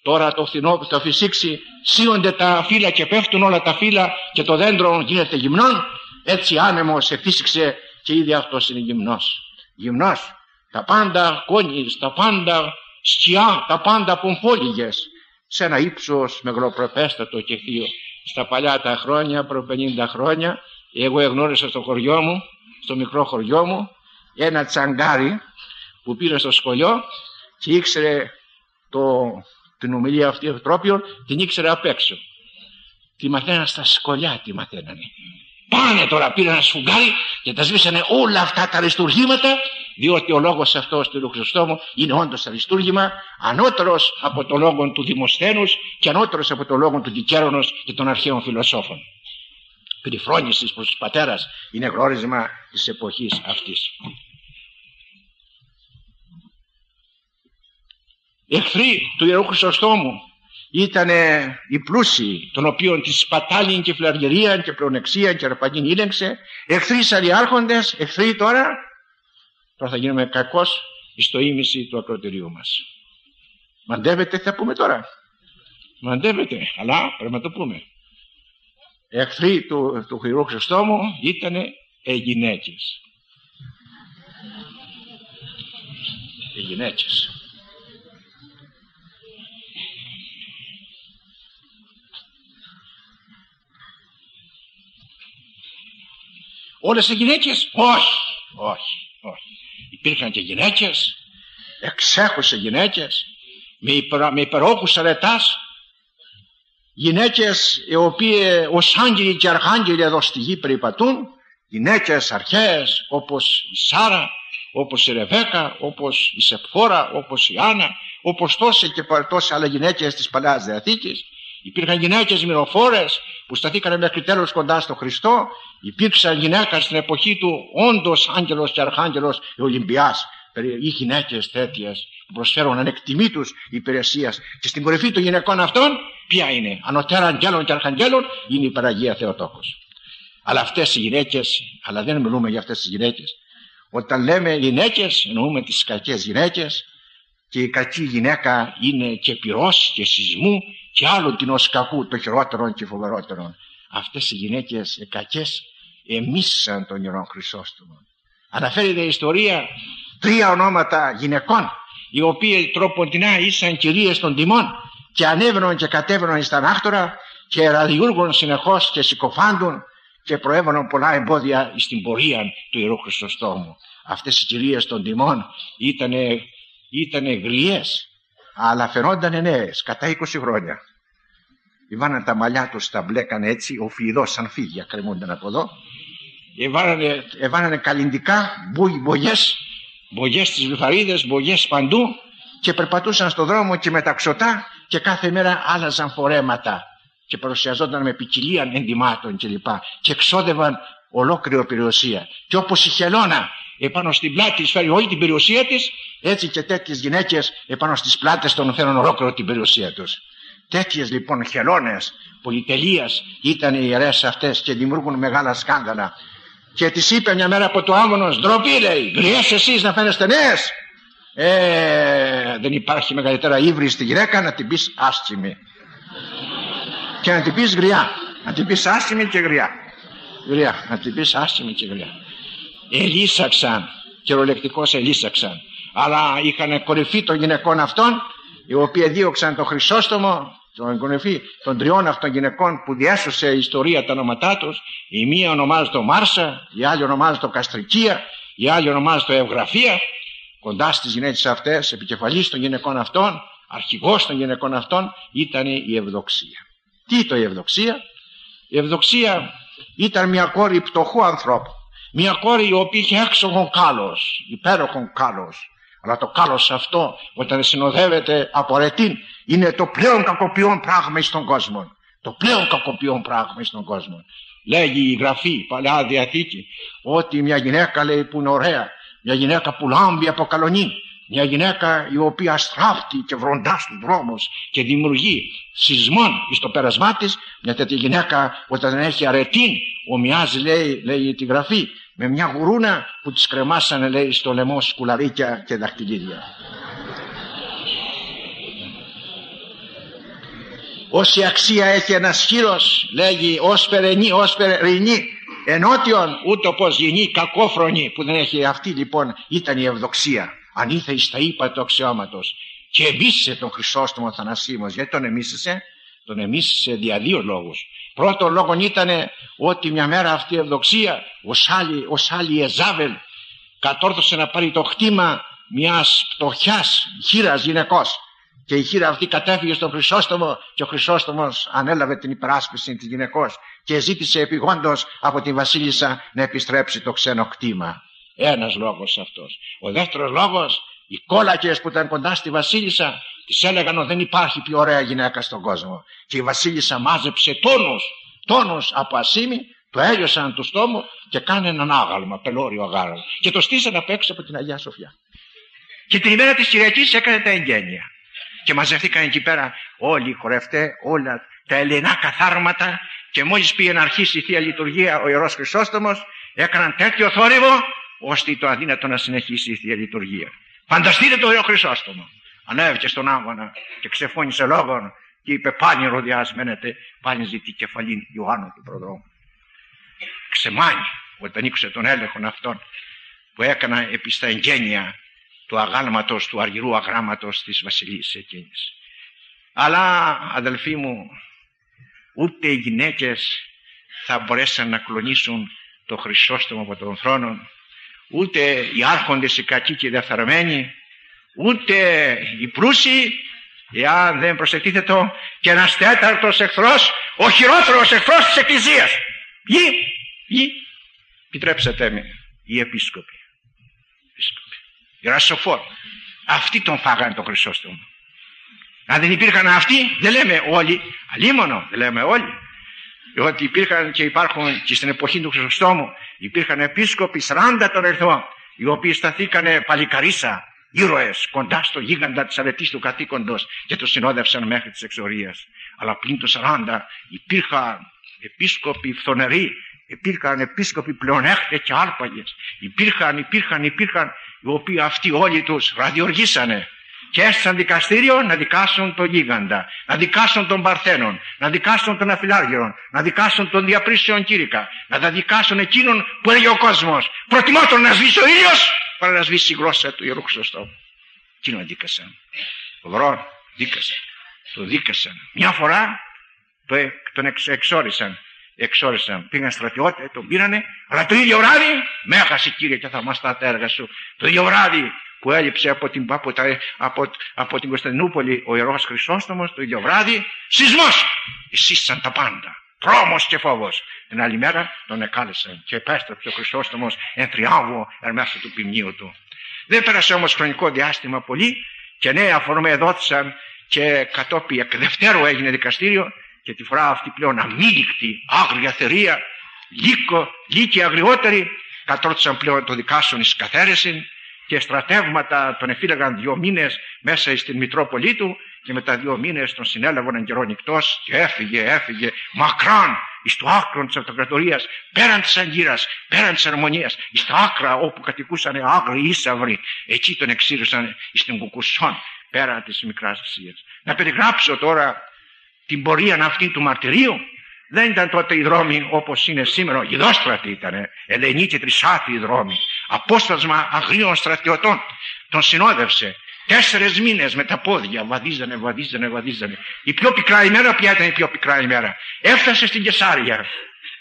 Τώρα το φθινόπωρο θα φυσήξει, σύονται τα φύλλα και πέφτουν όλα τα φύλλα και το δέντρο γίνεται γυμνόν. Έτσι άνεμος εφύσηξε και ήδη αυτός είναι γυμνός. Γυμνός. Τα πάντα κόνης, τα πάντα σκιά, τα πάντα πομφόλιγες. Σε ένα ύψος μεγαλοπρεπέστατο και θείο. Στα παλιά τα χρόνια, προ 50 χρόνια, εγώ εγνώρισα στο χωριό μου, στο μικρό χωριό μου, ένα τσαγκάρη που πήρε στο σχολείο και ήξερε το την ομιλία αυτή Ευτρόπιον την ήξερε απ' έξω. Τη μαθαίνανε στα σκολιά τη μαθαίνανε. Πάνε τώρα πήραν ένα σφουγγάρι και τα σβήσανε όλα αυτά τα αριστουργήματα διότι ο λόγος αυτός του Χριστόμου είναι όντως αριστούργημα ανώτερος από το λόγο του Δημοσθένους και ανώτερος από το λόγο του Κικέρονος και των αρχαίων φιλοσόφων. Περιφρόνησης προς τους πατέρας είναι γνώρισμα της εποχής αυτής. Εχθροί του Ιερού Χρυσοστόμου ήταν οι πλούσιοι των οποίων τη σπατάλη και φλαργερία και πλεονεξία και αρπαγή ήλεγξε εχθροί σαριάρχοντες εχθροί τώρα. Τώρα θα γίνουμε κακός στο ίμιση του ακροτηρίου μας. Μαντεύετε θα πούμε τώρα. Μαντεύετε αλλά πρέπει να το πούμε. Εχθροί του, του Ιερού Χρυσοστόμου ήταν οι γυναίκες. Οι γυναίκες Όλες οι γυναίκες; Όχι, όχι, όχι. Υπήρχαν και γυναίκες, εξέχουσε γυναίκες, με, υπερα, με υπερόχους αρετάς, γυναίκες οι οποίες ως άγγελοι και αρχάγγελοι εδώ στη γη περιπατούν, γυναίκες αρχαίες όπως η Σάρα, όπως η Ρεβέκα, όπως η Σεπφόρα, όπως η Άννα, όπως τόσες και τόσες άλλες γυναίκες της Παλαιάς Διαθήκης, Υπήρχαν γυναίκες μυροφόρες που σταθήκαν μέχρι τέλος κοντά στο Χριστό. Υπήρξαν γυναίκα στην εποχή του όντως άγγελος και αρχάγγελος Ολυμπιάς. Ή γυναίκες τέτοιες που προσφέρουν ανεκτιμήτους υπηρεσίας. Και στην κορυφή των γυναικών αυτών ποια είναι; Ανωτέρα αγγέλων και αρχαγγέλων είναι η Παραγία Θεοτόκος. Αλλά αυτές οι γυναίκες, αλλά δεν μιλούμε για αυτές τις γυναίκες. Όταν λέμε γυναίκες εννοούμε τις κακές γυναίκες και η κακή γυναίκα είναι και πυρός και σεισμού και άλλον την ως κακού το χειρότερο και φοβερότερο. Αυτές οι γυναίκες οι κακές εμίσαν τον Ιερόν Χρυσόστομο. Αναφέρεται η ιστορία τρία ονόματα γυναικών οι οποίοι τροποντινά ήσαν κυρίες των τιμών και ανέβαιναν και κατέβαιναν στα άκτορα και ραδιούργων συνεχώς και συκοφάντων και προέβαιναν πολλά εμπόδια στην πορεία του Ιερού Χρυσοστόμου. Αυτές οι κυρίες των τιμών ήταν ήταν γριές αλλά φαινόταν νέες κατά 20 χρόνια. Εβάναν τα μαλλιά τους, τα μπλέκανε έτσι, ο φιδός σαν φύγια κρεμούνταν από εδώ. Εβάνανε, εβάνανε καλλιντικά, μπογιές, μπογιές στις βυθαρίδες, μπογιές παντού και περπατούσαν στο δρόμο και με τα ξωτά και κάθε μέρα άλλαζαν φορέματα και παρουσιαζόταν με ποικιλία ενδυμάτων κλπ. Και, και εξόδευαν ολόκληρη περιουσία. Και όπως η χελώνα επάνω στην πλάτη της φέρει όλη την περιουσία της, έτσι και τέτοιες γυναίκες επάνω στις πλάτες των φέρουν ολόκληρο την περιουσία τους. Τέτοιες λοιπόν χελώνες πολυτελείας ήταν οι ιερές αυτές και δημιουργούν μεγάλα σκάνδαλα. Και της είπε μια μέρα από το άμμονος, ντροπή λέει, γριές εσείς να φαίνεστε νέες. Ε, δεν υπάρχει μεγαλύτερα ύβρι στη γυναίκα να την πεις άσχημη. Και να την πεις γριά. Να την πεις άσχημη και γριά. Γριά. Να την πεις άσχημη και γριά. Ελίσαξαν. Κυριολεκτικώς ελίσαξαν. Αλλά είχαν κορυφή των γυναικών αυτών οι οποίοι δίωξαν τον Χρυσόστομο τον κορυφή των τριών αυτών γυναικών που διέσωσε η ιστορία τα ονόματά τους η μία ονομάζεται Μάρσα η άλλη ονομάζεται Καστρικία η άλλη ονομάζεται Ευγραφία κοντά στις γυναίκες αυτές επικεφαλής των γυναικών αυτών αρχηγός των γυναικών αυτών ήταν η Ευδοξία. Τι το η Ευδοξία; Η Ευδοξία ήταν μια κόρη πτωχού ανθρώπου μια κόρη η οποία είχε έξοχο κάλος υπέροχο κάλος αλλά το κάλος αυτό όταν συνοδεύεται από ρετίν είναι το πλέον κακοποιόν πράγμα στον κόσμο. Το πλέον κακοποιόν πράγμα στον κόσμο. Λέγει η γραφή, παλιά διαθήκη, ότι μια γυναίκα λέει που είναι ωραία, μια γυναίκα που λάμπει από καλονή, μια γυναίκα η οποία στράφτει και βροντάς στους δρόμους και δημιουργεί σεισμόν στο πέρασμά της, μια τέτοια γυναίκα όταν έχει αρετήν, ομοιάζει λέει, λέει τη γραφή, με μια γουρούνα που τις κρεμάσανε λέει στο λαιμό σκουλαρίκια και δαχτυλίδια. Όση αξία έχει ένας χείρος λέγει ως περενή, ως περενή ενώτιον ούτω πως γεννή κακόφρονη που δεν έχει αυτή λοιπόν ήταν η ευδοξία ανήθεη τα είπα το αξιώματος και εμίσησε τον Χρυσόστομο Θανασίμος γιατί τον εμίσησε τον εμίσησε δια δύο λόγους πρώτο λόγο ήταν ότι μια μέρα αυτή η ευδοξία ο Σάλι, ο Σάλι Εζάβελ κατόρθωσε να πάρει το χτήμα μιας πτωχιάς χείρας γυναικός και η χείρα αυτή κατέφυγε στον Χρυσόστομο και ο Χρυσόστομος ανέλαβε την υπεράσπιση της γυναικός και ζήτησε επιγόντως από την βασίλισσα να επιστρέψει το ξένο κτήμα. Ένας λόγος αυτός. Ο δεύτερος λόγος, οι κόλακες που ήταν κοντά στη βασίλισσα της έλεγαν ότι δεν υπάρχει πιο ωραία γυναίκα στον κόσμο. Και η βασίλισσα μάζεψε τόνους, τόνους από ασήμι, το έλειωσαν τους στόμου και κάνε έναν άγαλμα, πελώριο αγάλμα. Και το στήσαν απ' έξω από την Αγία Σοφιά. Και την ημέρα της Κυριακής έκανε τα εγγένεια. Και μαζευτήκαν εκεί πέρα όλοι οι χορευτέ, όλα τα ελληνά καθάρματα και μόλις πήγε να αρχίσει η Θεία Λειτουργία ο Ιερός Χρυσόστομος έκαναν τέτοιο θόρυβο ώστε το αδύνατο να συνεχίσει η Θεία Λειτουργία. Φανταστείτε το Ιερό Χρυσόστομο. Ανέβηκε στον άγωνα και ξεφώνησε λόγον και είπε πάλι ροδιάς μένετε πάλι ζητή κεφαλήν Ιωάννου του προδρόμου. Ξεμάνει όταν ήξερε τον έλεγχο αυτόν που έκανα επί στα εγγένεια του αγάλματος, του αργυρού αγράμματος της βασιλής εκείνης. Αλλά αδελφοί μου ούτε οι γυναίκες θα μπορέσαν να κλονίσουν το Χρυσόστομο από τον θρόνο ούτε οι άρχοντες οι κακοί και οι διαφθαρμένοι ούτε οι προύσιοι εάν δεν προσεκτήθετο και ένας τέταρτος εχθρός ο χειρότερος εχθρός της Εκκλησίας. Γη, γη, επιτρέψτε με οι επίσκοποι. Επίσκοποι. Ρασοφόρ. Αυτοί τον φάγανε τον Χρυσόστομο. Αν δεν υπήρχαν αυτοί δεν λέμε όλοι αλίμονο δεν λέμε όλοι ότι υπήρχαν και υπάρχουν και στην εποχή του Χρυσοστόμου υπήρχαν επίσκοποι 40 τον αριθμό οι οποίοι σταθήκανε παλικαρίσα ήρωες κοντά στο γίγαντα της αρετής του καθήκοντος και το συνόδευσαν μέχρι της εξορίας αλλά πλην το 40 υπήρχαν επίσκοποι φθονεροί υπήρχαν επίσκοποι πλεονέχτε και άρπαγες. Υπήρχαν, υπήρχαν, υπήρχαν οι οποίοι αυτοί όλοι τους ραδιοργήσανε και έστεισαν δικαστήριο να δικάσουν τον γίγαντα, να δικάσουν τον Παρθένον, να δικάσουν τον Αφιλάργυρον, να δικάσουν τον Διαπρίσιον Κύρικα, να τα δικάσουν εκείνον που έλεγε ο κόσμος. Προτιμότερο να σβήσει ο ήλιος παρά να σβήσει η γλώσσα του Ιερού Χρυσοστόμου. Εκείνο δίκασαν. Βρω, δίκασαν. Το δίκασαν. Μια φορά τον εξόρισαν. Εξόρισαν. Πήγαν στρατιώτε, τον πήρανε, αλλά το ίδιο βράδυ, με έχασε κύριε και θαυμαστά τα έργα σου. Το ίδιο βράδυ που έλειψε από την, από, τα, από, από την Κωνσταντινούπολη ο Ιερός Χρυσόστομος το ίδιο βράδυ σεισμός! Εσύσαν τα πάντα. Τρόμος και φόβος. Την άλλη μέρα τον εκάλεσαν και επέστρεψε ο Χρυσόστομος εν θριάμβο εν μέσω του ποιμνίου του. Δεν πέρασε όμως χρονικό διάστημα πολύ και νέα αφορμέ εδόθησαν και κατόπιν εκ δευτέρου έγινε δικαστήριο και τη φορά αυτή πλέον αμήλικτη, άγρια θερία, λύκο, λύκη αγριότερη, κατόρθωσαν πλέον το δικάσουν εις καθαίρεσιν και στρατεύματα τον εφύλαγαν δύο μήνες μέσα στην Μητρόπολη του και μετά δύο μήνες τον συνέλαβαν καιρό νυχτός και έφυγε, έφυγε μακράν εις το άκρο της αυτοκρατορίας, πέραν της Αγγύρας, πέραν της Αρμονίας, εις τα άκρα όπου κατοικούσαν άγριοι ίσαυροι, εκεί τον εξήρωσαν εις την Κουκουσόν, πέρα της Μικράς Ασίας. Να περιγράψω τώρα την πορεία αυτή του μαρτυρίου, δεν ήταν τότε οι δρόμοι όπως είναι σήμερα, γιδόστρατοι ήταν, Ελενοί και Τρισάτοι οι δρόμοι, απόστασμα αγρίων στρατιωτών, τον συνόδευσε, Τέσσερι μήνες με τα πόδια βαδίζανε, βαδίζανε, βαδίζανε. Η πιο πικρά ημέρα, ποια ήταν η πιο πικρά ημέρα; Έφτασε στην Κεσάρια.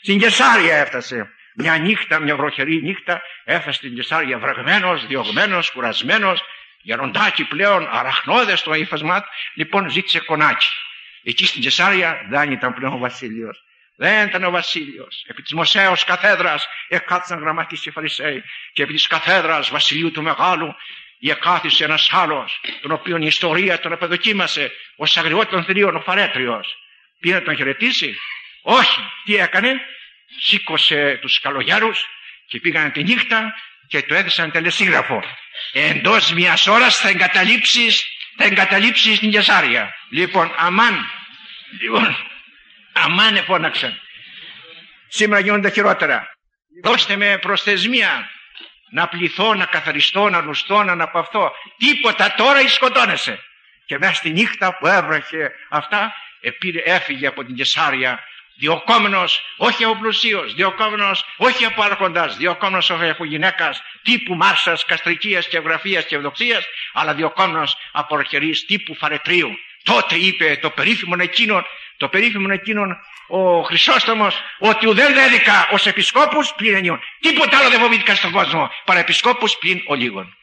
Στην Κεσάρια έφτασε. Μια νύχτα, μια βροχερή νύχτα, έφτασε στην Κεσάρια βραγμένος, διωγμένος, κουρασμένος, γεροντάκι πλέον, αραχνώδες στο ύφασμα, λοιπόν ζήτησε κονάκι. Εκεί στην Κεσάρια δεν ήταν πλέον ο Βασίλειος. Δεν ήταν ο Βασίλειος. Επί της Μωσέως καθέδρας εκάθισαν γραμματεί και Φαρισαίοι. Και επί της καθέδρας Βασιλείου του Μεγάλου εκάθισε ένας άλλος, τον οποίο η ιστορία τον απεδοκίμασε ως αγριότερο θηρίων ο Φαρέτριος. Πήγε να τον χαιρετήσει. Όχι. Τι έκανε; Σήκωσε τους καλογιάρους και πήγαν τη νύχτα και του έδωσαν τελεσίγραφο. Εντός μιας ώρας θα εγκαταλείψεις θα εγκαταλείψεις την Κεσάρια. Λοιπόν, αμάν, λοιπόν, αμάν εφώναξαν. Σήμερα γίνονται χειρότερα. Δώστε με προσθεσμία να πληθώ, να καθαριστώ, να λουστώ, να αναπαυθώ. Τίποτα τώρα σκοτώνεσαι. Και μέσα στη νύχτα που έβρεχε αυτά, επήρε, έφυγε από την Κεσάρια διοκόμενος όχι από πλουσίος, διοκόμενος όχι από άρχοντας, διοκόμενος όχι από γυναίκας τύπου Μάρσας, Καστρικίας και Ευγραφίας και Ευδοξίας, αλλά διοκόμενος από αρχαιρής τύπου Φαρετρίου. Τότε είπε το περίφημον εκείνον, το περίφημον εκείνον ο Χρυσόστομος ότι ουδέν έδικα ως επισκόπους πλην ενιών. Τίποτα άλλο δεν φοβήθηκα στον κόσμο παρά επισκόπους πλην ολίγων.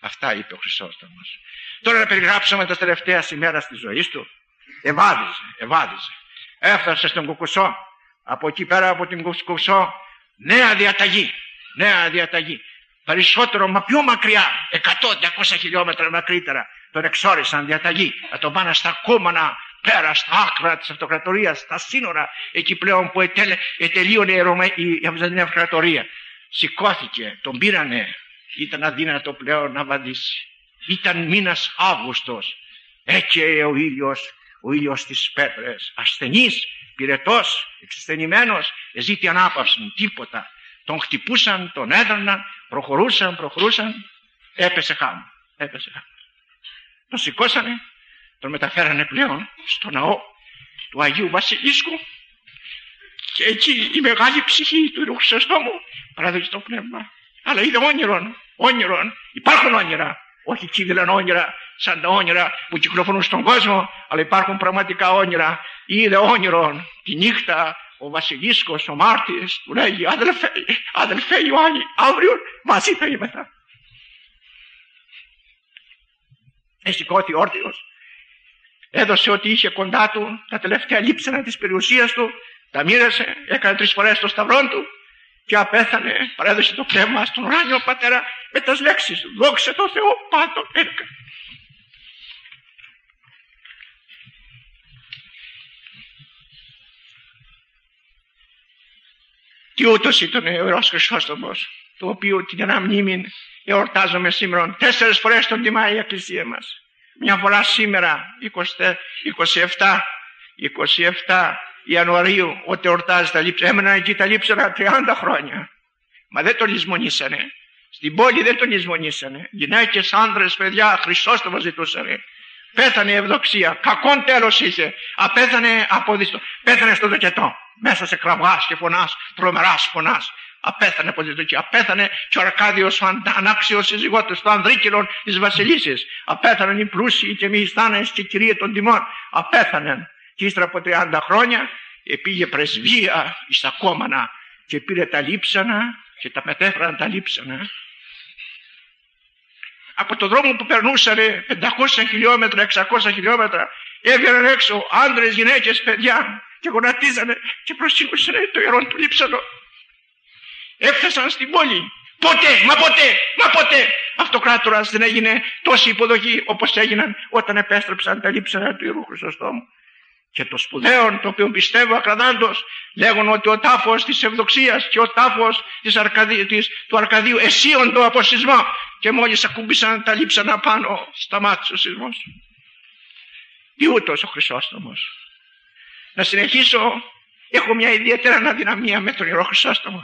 Αυτά είπε ο Χρυσόστομος. Τώρα να περιγράψουμε τα τελευταία σημεία της ζωής του. Ευάδιζε, ευάδιζε έφτασε στον Κουκουσό. Από εκεί πέρα από την Κουκουσό νέα διαταγή νέα διαταγή. Περισσότερο μα πιο μακριά 100-200 χιλιόμετρα μακρύτερα τον εξόρισαν διαταγή. Να τον πάνε στα κόμματα πέρα στα άκρα της αυτοκρατορίας στα σύνορα εκεί πλέον που ετέλε, ετελείωνε η, Ρωμα, η Αυζαντινή Αυτοκρατορία. Σηκώθηκε, τον πήρανε. Ήταν αδύνατο πλέον να βαδίσει. Ήταν μήνας Αύγουστος. Έκαιε ο ήλιος ο ήλιος στις πέτρες, ασθενής, πυρετός, εξασθενημένος, ζήτη ανάπαυση, τίποτα. Τον χτυπούσαν, τον έδραναν, προχωρούσαν, προχωρούσαν, έπεσε χάμω, έπεσε χάμω. Τον σηκώσανε, τον μεταφέρανε πλέον στο ναό του Αγίου Βασιλίσκου και εκεί η μεγάλη ψυχή του Ιερού παραδείξει το πνεύμα. Αλλά είδε όνειρον, όνειρον, υπάρχουν όνειρα, όχι κύβηλαν όνειρα σαν τα όνειρα που κυκλοφορούν στον κόσμο, αλλά υπάρχουν πραγματικά όνειρα. Είδε όνειρο τη νύχτα ο Βασιλίσκος, ο Μάρτυρης, του λέγει αδελφέ, αδελφέ Ιωάννη, αύριο μαζί θα είμαστε. Εσηκώθη όρθιος, έδωσε ό,τι είχε κοντά του, τα τελευταία λείψανα της περιουσίας του, τα μοίρασε, έκανε τρεις φορές το σταυρό του και απέθανε, παρέδωσε το πνεύμα στον ουράνιο πατέρα με τις λέξεις «Δόξα το Θεό πάντων έρικα». Και ούτως ήταν ο Ιερός Χρυσόστομος, το οποίο την αναμνήμη εορτάζουμε σήμερα. Τέσσερις φορές τον τιμάει η Εκκλησία μας. Μια φορά σήμερα, 27, 27 Ιανουαρίου, ότι εορτάζει τα λείψανα. Έμεναν εκεί τα λείψανα 30 χρόνια. Μα δεν τον λησμονήσανε. Στην πόλη δεν τον λησμονήσανε. Γυναίκες, άνδρες, παιδιά, Χρυσόστομο ζητούσανε. Πέθανε η ευδοξία. Κακόν τέλος είχε. Απέθανε αποδιστό. Πέθανε στο δοκετό. Μέσα σε κραυγάς και φωνάς, τρομεράς φωνάς. Απέθανε από τη δοκία. Απέθανε και ο Αρκάδιος ο ανάξιος σύζυγός του, το Ανδρίκυλο της Βασιλίση. Απέθανε οι πλούσιοι και μη στάνε και κυρία των τιμών. Απέθανε. Και ύστερα από 30 χρόνια πήγε πρεσβεία στα κόμματα και πήρε τα λείψανα και τα μετέφεραν τα λείψανα. Από το δρόμο που περνούσαν 500 χιλιόμετρα, 600 χιλιόμετρα έβγαιναν έξω άντρες, γυναίκες, παιδιά και γονατίζανε και προσήκουσαν το ιερό του λείψανο. Έφτασαν στην πόλη. Πότε, μα ποτέ, μα ποτέ αυτοκράτορας δεν έγινε τόση υποδοχή όπως έγιναν όταν επέστρεψαν τα λείψανα του Ιερού Χρυσοστόμου. Και το σπουδαίο το οποίο πιστεύω ακραδάντως λέγουν ότι ο τάφος της ευδοξίας και ο τάφος της Αρκαδί, της, του Αρκαδίου εσύοντο από σεισμό και μόλις ακούμπησαν τα λείψανα πάνω σταμάτησε ο σεισμός. Τι ούτως ο Χρυσόστομος. Να συνεχίσω, έχω μια ιδιαίτερη αδυναμία με τον Ιερό Χρυσόστομο.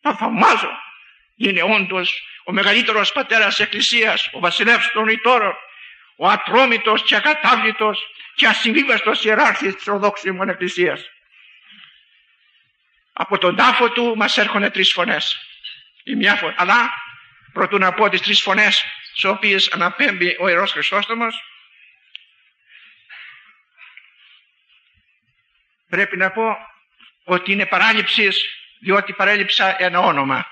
Τον θαυμάζω. Είναι όντως ο μεγαλύτερος πατέρας της Εκκλησίας, ο βασιλεύς των Ιτόρων, ο ατρόμητος και ακατάβλητος και ασυμβίβαστος ιεράρχης της Ορδόξης μου Εκκλησίας. Από τον τάφο του μας έρχονται τρεις φωνές. Η μια φωνή. Αλλά προτού να πω τις τρεις φωνές στις οποίες αναπέμπει ο Ιερός Χριστόστομος πρέπει να πω ότι είναι παράληψης διότι παρέλειψα ένα όνομα.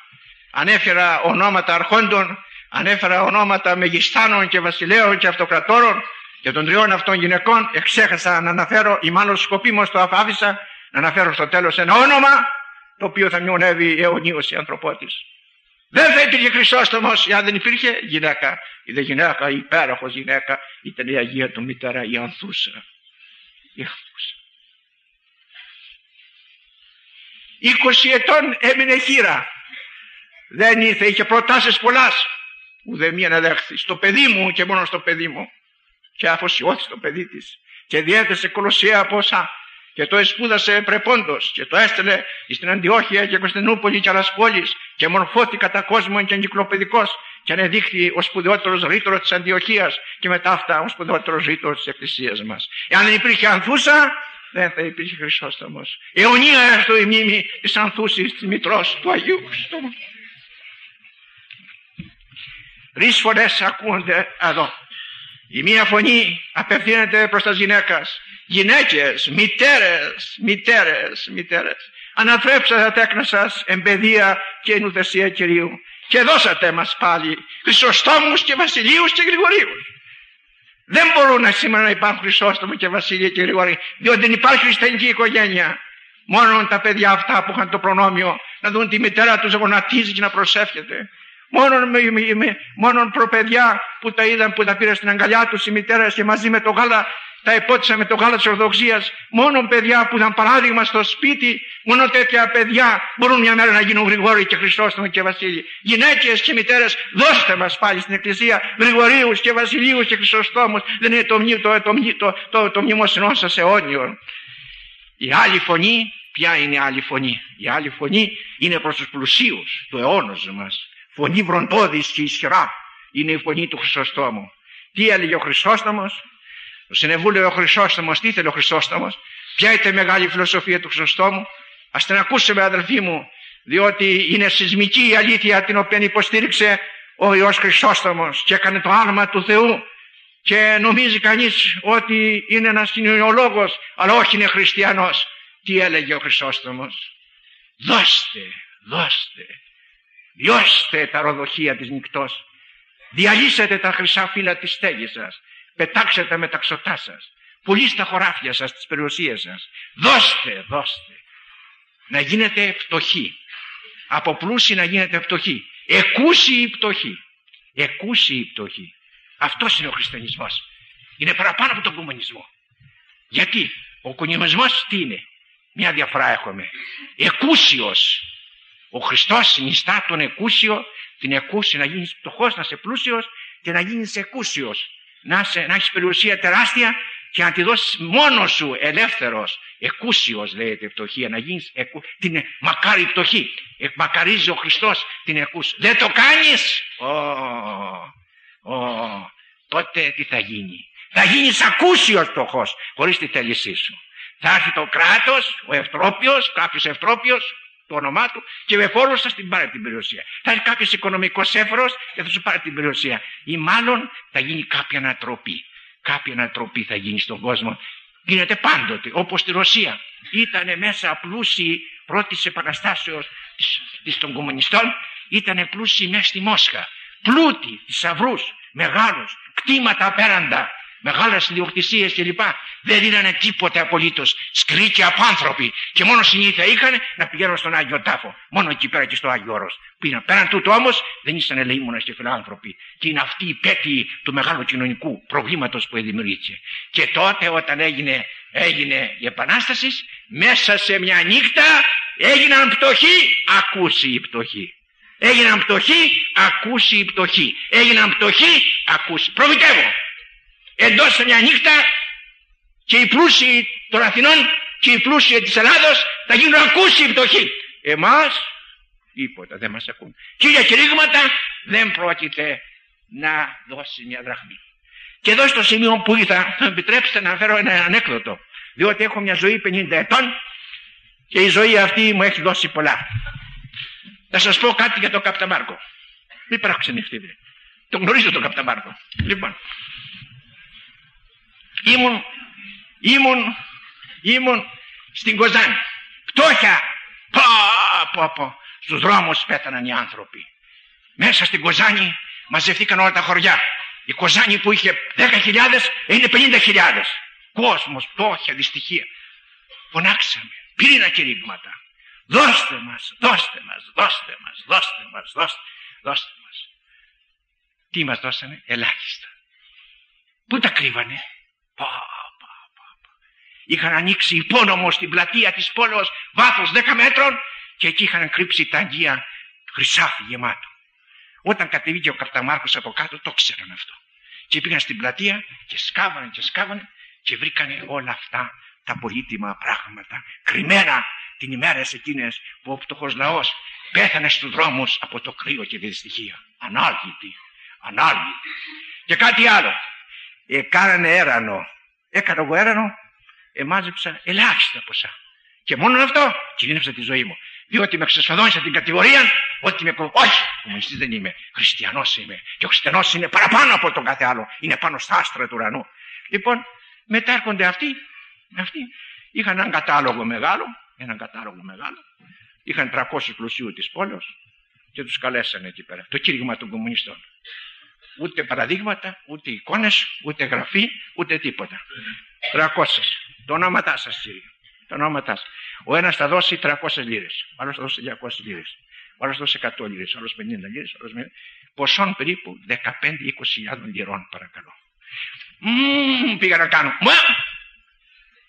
Ανέφερα ονόματα αρχόντων, ανέφερα ονόματα μεγιστάνων και βασιλέων και αυτοκρατόρων και των τριών αυτών γυναικών εξέχασα να αναφέρω ή μάλλον σκοπίμως το αφάβησα να αναφέρω στο τέλος ένα όνομα το οποίο θα μειονεύει αιωνίως η ανθρωπότης. Δεν θα υπήρχε Χρυσόστομος αν δεν υπήρχε γυναίκα. Είδε γυναίκα, η υπέροχος γυναίκα ήταν η Αγία του μητέρα η Ανθούσα. Η Ανθούσα. 20 ετών έμεινε χείρα. Δεν ήρθε, είχε προτάσεις πολλάς. Ουδέμια να δέχθη. Στο παιδί μου και μόνο στο παιδί μου και αφοσιώθη το παιδί της και διέθεσε κολοσσία πόσα και το εσπούδασε πρεπόντος και το έστελε στην Αντιόχεια και Κωνσταντινούπολη και άλλες πόλεις και μορφώθη κατά κόσμο και εγκυκλοπαιδικός και ανεδείχθη ο σπουδαιότερος ρήτορος της Αντιοχίας και μετά αυτά ο σπουδαιότερος ρήτορος της Εκκλησίας μας. Εάν δεν υπήρχε ανθούσα δεν θα υπήρχε Χρυσόστομος. Αιωνία έστω η μνήμη της ανθούσης της μητρός του Αγίου Χριστού. Τρεις φορές ακούγονται εδώ. Η μία φωνή απευθύνεται προς τα γυναίκας. Γυναίκες, μητέρες, μητέρες, μητέρες. Ανατρέψατε τα τέκνα σας εμπεδία και ενουθεσία Κυρίου. Και δώσατε μας πάλι Χρυσοστόμους και Βασιλείους και Γρηγορείους. Δεν μπορούν να σήμερα να υπάρχουν Χρυσόστομοι και Βασιλεία και Γρηγοροί, διότι δεν υπάρχει χριστιανική οικογένεια. Μόνο τα παιδιά αυτά που είχαν το προνόμιο να δουν τη μητέρα τους γονατίζει και να προσεύχεται. Μόνο, με, με, μόνο προπαιδιά που τα είδαν που τα πήραν στην αγκαλιά τους οι μητέρες και μαζί με το γάλα τα υπότισα με το γάλα της Ορθοξίας μόνο παιδιά που ήταν παράδειγμα στο σπίτι μόνο τέτοια παιδιά μπορούν μια μέρα να γίνουν Γρηγόροι και Χριστόστομο και Βασίλη. Γυναίκες και μητέρες δώστε μας πάλι στην Εκκλησία Γρηγορίους και Βασιλείους και Χριστόστομους δεν είναι το, το, το, το, το, το μνημοσυνό σας αιώνιο η άλλη φωνή ποια είναι η άλλη φωνή; Η άλλη φωνή είναι προς τους πλουσίους του αιώνος μας φωνή βροντόδης και ισχυρά είναι η φωνή του Χρυσόστομου. Τι έλεγε ο Χρυσόστομος; Το συνεβούλιο ο Χρυσόστομος τι ήθελε ο Χρυσόστομος; Ποια ήταν η μεγάλη φιλοσοφία του Χρυσόστομου; Ας την ακούσουμε αδελφοί μου διότι είναι σεισμική η αλήθεια την οποία υποστήριξε ο Υιός Χρυσόστομος και έκανε το άνομα του Θεού. Και νομίζει κανείς ότι είναι ένας κοινωνιολόγος αλλά όχι είναι χριστιανός. Τι έλεγε ο Χρυσόστομος; Δώστε, δώστε διώστε τα ροδοχεία της νυχτός. Διαλύσετε τα χρυσά φύλλα της στέγης σας. Πετάξετε με τα ξωτά σας. Πουλήστε τα χωράφια σας τις περιουσίες σας. Δώστε, δώστε. Να γίνετε φτωχοί. Από πλούσιοι να γίνετε φτωχοί. Εκούσιοι πτωχοί εκούσιοι πτωχοί αυτός είναι ο χριστιανισμός. Είναι παραπάνω από τον κομμουνισμό. Γιατί; Ο κομμουνισμός τι είναι; Μια διαφορά έχουμε. Εκούσιος ο Χριστός συνιστά τον εκούσιο, την εκούσιο να γίνεις πτωχός, να είσαι πλούσιος και να γίνεις εκούσιος. Να, σε, να έχεις περιουσία τεράστια και να τη δώσεις μόνος σου ελεύθερος, εκούσιος λέγεται φτωχία, να γίνεις εκου... την μακάρι πτωχή. Ε, μακαρίζει ο Χριστός την εκούσιο. Δεν το κάνεις, oh, oh, τότε τι θα γίνει; Θα γίνεις ακούσιος φτωχός, χωρίς τη θέλησή σου. Θα έρθει το κράτος, ο ευτρόπιος, κάποιος ευτρόπιος, το όνομά του και με φόρο θα την πάρει την περιουσία. Θα έχει κάποιος οικονομικός έφορο και θα σου πάρει την περιουσία. Ή μάλλον θα γίνει κάποια ανατροπή. Κάποια ανατροπή θα γίνει στον κόσμο. Γίνεται πάντοτε, όπως στη Ρωσία. Ήταν μέσα πλούσιοι πρώτης επαναστάσεως των κομμουνιστών, ήταν πλούσιοι μέσα στη Μόσχα. Πλούτη, θησαυρούς, μεγάλος, κτήματα απέραντα, μεγάλες ιδιοκτησίες κλπ. Δεν δίνανε τίποτε απολύτως, σκρίκια από άνθρωποι και μόνο συνήθεια είχαν να πηγαίνουν στον Άγιο Τάφο, μόνο εκεί πέρα και στο Άγιο Όρος. Πήγαν. Πέραν τούτου όμως δεν ήσαν ελεήμονες και φιλάνθρωποι και είναι αυτοί οι πέτοι του μεγάλου κοινωνικού προβλήματος που δημιουργήθηκε. Και τότε όταν έγινε, έγινε η Επανάσταση, μέσα σε μια νύχτα έγιναν πτωχοί, ακούσει η πτωχή. Έγιναν πτωχοί, ακούσει η πτωχή. Έγιναν πτωχοί, ακούσει. Προμητεύω. Εντός σε μια νύχτα και οι πλούσιοι των Αθηνών και οι πλούσιοι της Ελλάδος θα γίνουν ακούσει οι πτωχοί. Εμάς τίποτα δεν μας ακούν. Κύρια κηρύγματα δεν πρόκειται να δώσει μια δραχμή. Και εδώ στο σημείο που ήρθα θα επιτρέψετε να φέρω ένα ανέκδοτο. Διότι έχω μια ζωή 50 ετών και η ζωή αυτή μου έχει δώσει πολλά. Θα σας πω κάτι για τον Καπταμάρκο. Μην παραξενευτείτε. Τον γνωρίζω τον Καπταμάρκο. Λοιπόν, ήμουν, ήμουν, ήμουν στην Κοζάνη. Φτώχεια. Πω, πω, πω. Στους δρόμους πέθαναν οι άνθρωποι. Μέσα στην Κοζάνη μαζευτήκαν όλα τα χωριά. Η Κοζάνη που είχε 10.000 είναι 50.000. Κόσμος, φτώχεια, δυστυχία. Φωνάξαμε. Πυρήνα κηρύγματα. Δώστε μας, δώστε μας, δώστε μας, δώστε μας, δώστε, δώστε μας. Τι μας δώσανε, ελάχιστα. Πού τα κρύβανε; Πα, πα, πα, Είχαν ανοίξει υπόνομο στην πλατεία της πόλεως βάθος 10 μέτρων και εκεί είχαν κρύψει τα αγγεία χρυσάφι γεμάτο. Όταν κατεβήκε ο Καρταμάρκος από κάτω το ξέραν αυτό. Και πήγαν στην πλατεία και σκάβανε και σκάβανε και βρήκανε όλα αυτά τα πολύτιμα πράγματα κρυμμένα την ημέρα εκείνες που ο φτωχός λαός πέθανε στους δρόμους από το κρύο και τη δυστυχία. Ανάλγητη, ανάλγητη. Και κάτι άλλο. Έκανανε έρανο. Έκανα εγώ έρανο, εμάζεψα ελάχιστα ποσά. Και μόνο αυτό κινδύνευσα τη ζωή μου. Διότι με εξασφαλώνησα την κατηγορία ότι είμαι Όχι, κομμουνιστής δεν είμαι. Χριστιανός είμαι. Και ο χριστιανό είναι παραπάνω από τον κάθε άλλο. Είναι πάνω στα άστρα του ουρανού. Λοιπόν, μετά έρχονται αυτοί, αυτοί είχαν έναν κατάλογο μεγάλο έναν κατάλογο μεγάλο. Είχαν 300 πλουσίου της πόλεως και τους καλέσανε εκεί πέρα. Το κήρυγμα των κομμουνιστών. Ούτε παραδείγματα, ούτε εικόνες, ούτε γραφή, ούτε τίποτα. 300. Το ονόματά σας κύριε. Το ονόματά σας. Ο ένας θα δώσει 300 λίρες. Ο άλλος θα δώσει 200 λίρες. Ο άλλος θα δώσει 100 λίρες. Ο άλλος 50 λίρες. Ο άλλος 50... Ποσών περίπου 15-20 λιρών παρακαλώ. Μμμ, πήγα να κάνω. Μα,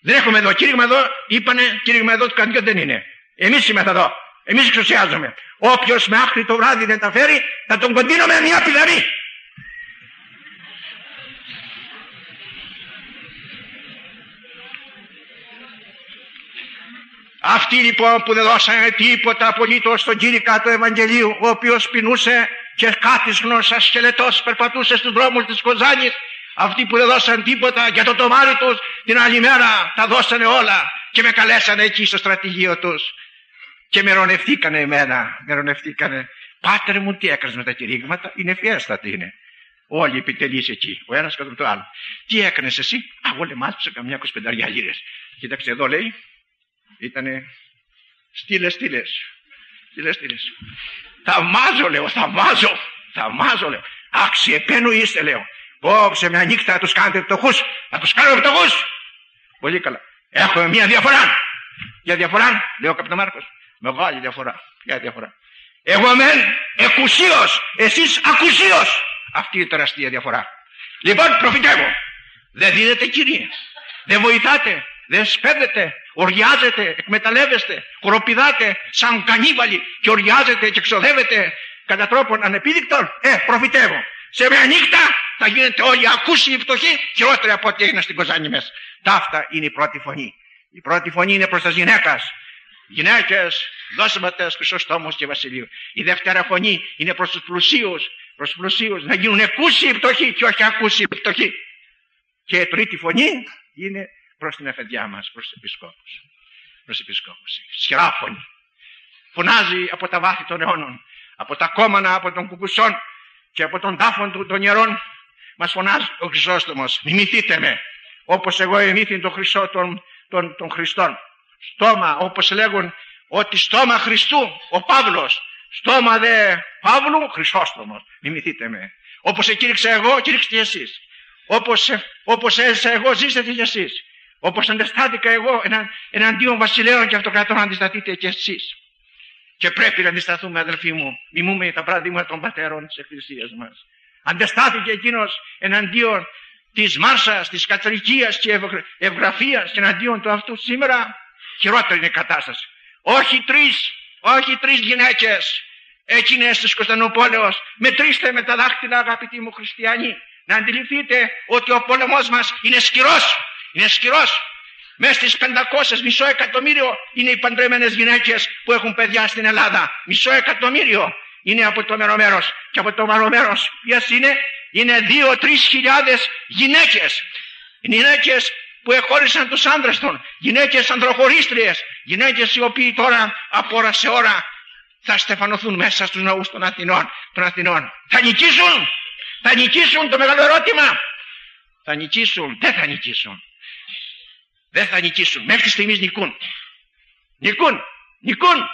δεν έχουμε εδώ κήρυγμα εδώ, είπανε κήρυγμα εδώ κάτι δεν είναι. Εμείς είμαστε εδώ. Εμείς εξουσιάζουμε. Όποιος με άκρη το βράδυ δεν τα φέρει, θα τον κοντίνω με μια πιδαρή. Αυτοί λοιπόν που δεν δώσανε τίποτα απολύτως στον κήρυκα του Ευαγγελίου, ο οποίος πεινούσε και κάθισνος σαν σκελετός περπατούσε στους δρόμους της Κοζάνης αυτοί που δεν δώσαν τίποτα για το τομάρι τους την άλλη μέρα τα δώσανε όλα και με καλέσανε εκεί στο στρατηγείο τους και με ρωνευτήκανε εμένα, με ρωνευτήκανε. Πάτερ μου τι έκανες με τα κηρύγματα, είναι φιέστατη είναι. Όλοι επιτελείς εκεί, ο ένας κατά το άλλο. Τι έκανες εσύ, α, εγώ λεμάσπισα καμιά κοσπενταριά λίρες. Κοίταξε εδώ λέει, ήτανε στήλες στήλες. Στήλες στήλες. Θαυμάζω λέω, θαυμάζω, θαυμάζω λέω. Αξιεπένου είστε λέω. Πόψε μια νύχτα να τους κάνετε φτωχούς. Να τους κάνω φτωχούς. Πολύ καλά. Έχουμε μια διαφορά. Για διαφορά, λέει ο Καπιταμάρκος. Μεγάλη διαφορά. Για διαφορά. Εγώ μεν εκουσίως, εσείς ακουσίως. Αυτή είναι η τεραστία διαφορά. Λοιπόν, προφητεύω. Δεν δίνετε κυρία. Δεν βοηθάτε. Δεν σπέβδετε. Οριάζετε. Εκμεταλλεύεστε. Χοροπηδάτε σαν κανίβαλοι και οριάζετε και ξοδεύετε κατά τρόπον ανεπίδεικτον. Ε, προφητεύω. Σε μια νύχτα θα γίνετε όλοι ακούσιοι φτωχοί χειρότερα από ό,τι έγιναν στην Κοζάνη μέσα. Ταύτα είναι η πρώτη φωνή. Η πρώτη φωνή είναι προς τα γυναίκας. Γυναίκες, δώσματες, χρυσός τόμος και βασιλείου. Η δεύτερη φωνή είναι προς τους πλουσίους. Προς τους πλουσίους να γίνουν εκούσιοι φτωχοί και όχι ακούσιοι φτωχοί. Και η τρίτη φωνή είναι προς την αφεντιά μας, προς τους επισκόπους. Προς τους επισκόπους. Σχερά φωνή. Φωνάζει από τα βάθη των αιώνων, από τα κόμματα, από των κουκουσών και από τον τάφο του των ιερών μας φωνάζει ο Χρυσόστομος μιμηθείτε με όπως εγώ εμήθην τον Χριστό των, των, των Χριστών στόμα όπως λέγουν ότι στόμα Χριστού ο Παύλος στόμα δε Παύλου Χρυσόστομος μιμηθείτε με Όπως σε κήρυξα εγώ, κήρυξτε και εσείς. Όπως, όπως έζησα εγώ, ζήστε και εσείς. Όπως αντιστάθηκα εγώ εναντίον βασιλέων και αυτοκρατών αντισταθείτε και εσείς. Και πρέπει να αντισταθούμε αδελφοί μου. Μιμούμε τα παραδείγματα των πατέρων της Εκκλησίας μας. Αντιστάθηκε εκείνος εναντίον της Μάρσας, της Κατρικίας και Ευγραφίας και εναντίον του αυτού σήμερα χειρότερη είναι η κατάσταση. Όχι τρεις, όχι τρεις γυναίκες εκείνες της Κωνσταντινούπολεως. Μετρήστε με τα δάχτυλα αγαπητοί μου χριστιανοί. Να αντιληφθείτε ότι ο πόλεμος μας είναι σκυρός. Είναι σκυρός. Μέσα στις 500 μισό εκατομμύριο είναι οι παντρεμένες γυναίκες που έχουν παιδιά στην Ελλάδα. Μισό εκατομμύριο είναι από το μερομέρος. Και από το μερομέρος ποιες είναι; Είναι 2-3 χιλιάδες γυναίκες. Γυναίκες που εχώρισαν τους άντρες των. Γυναίκες ανδροχωρίστριες. Γυναίκες οι οποίοι τώρα από ώρα σε ώρα θα στεφανωθούν μέσα στους ναούς των Αθηνών. Των Αθηνών. Θα νικήσουν. Θα νικήσουν το μεγάλο ερώτημα. Θα νικήσουν. Δεν θα νικήσουν. Δεν θα νικήσουν. Μέχρι στιγμής νικούν. Νικούν. Νικούν.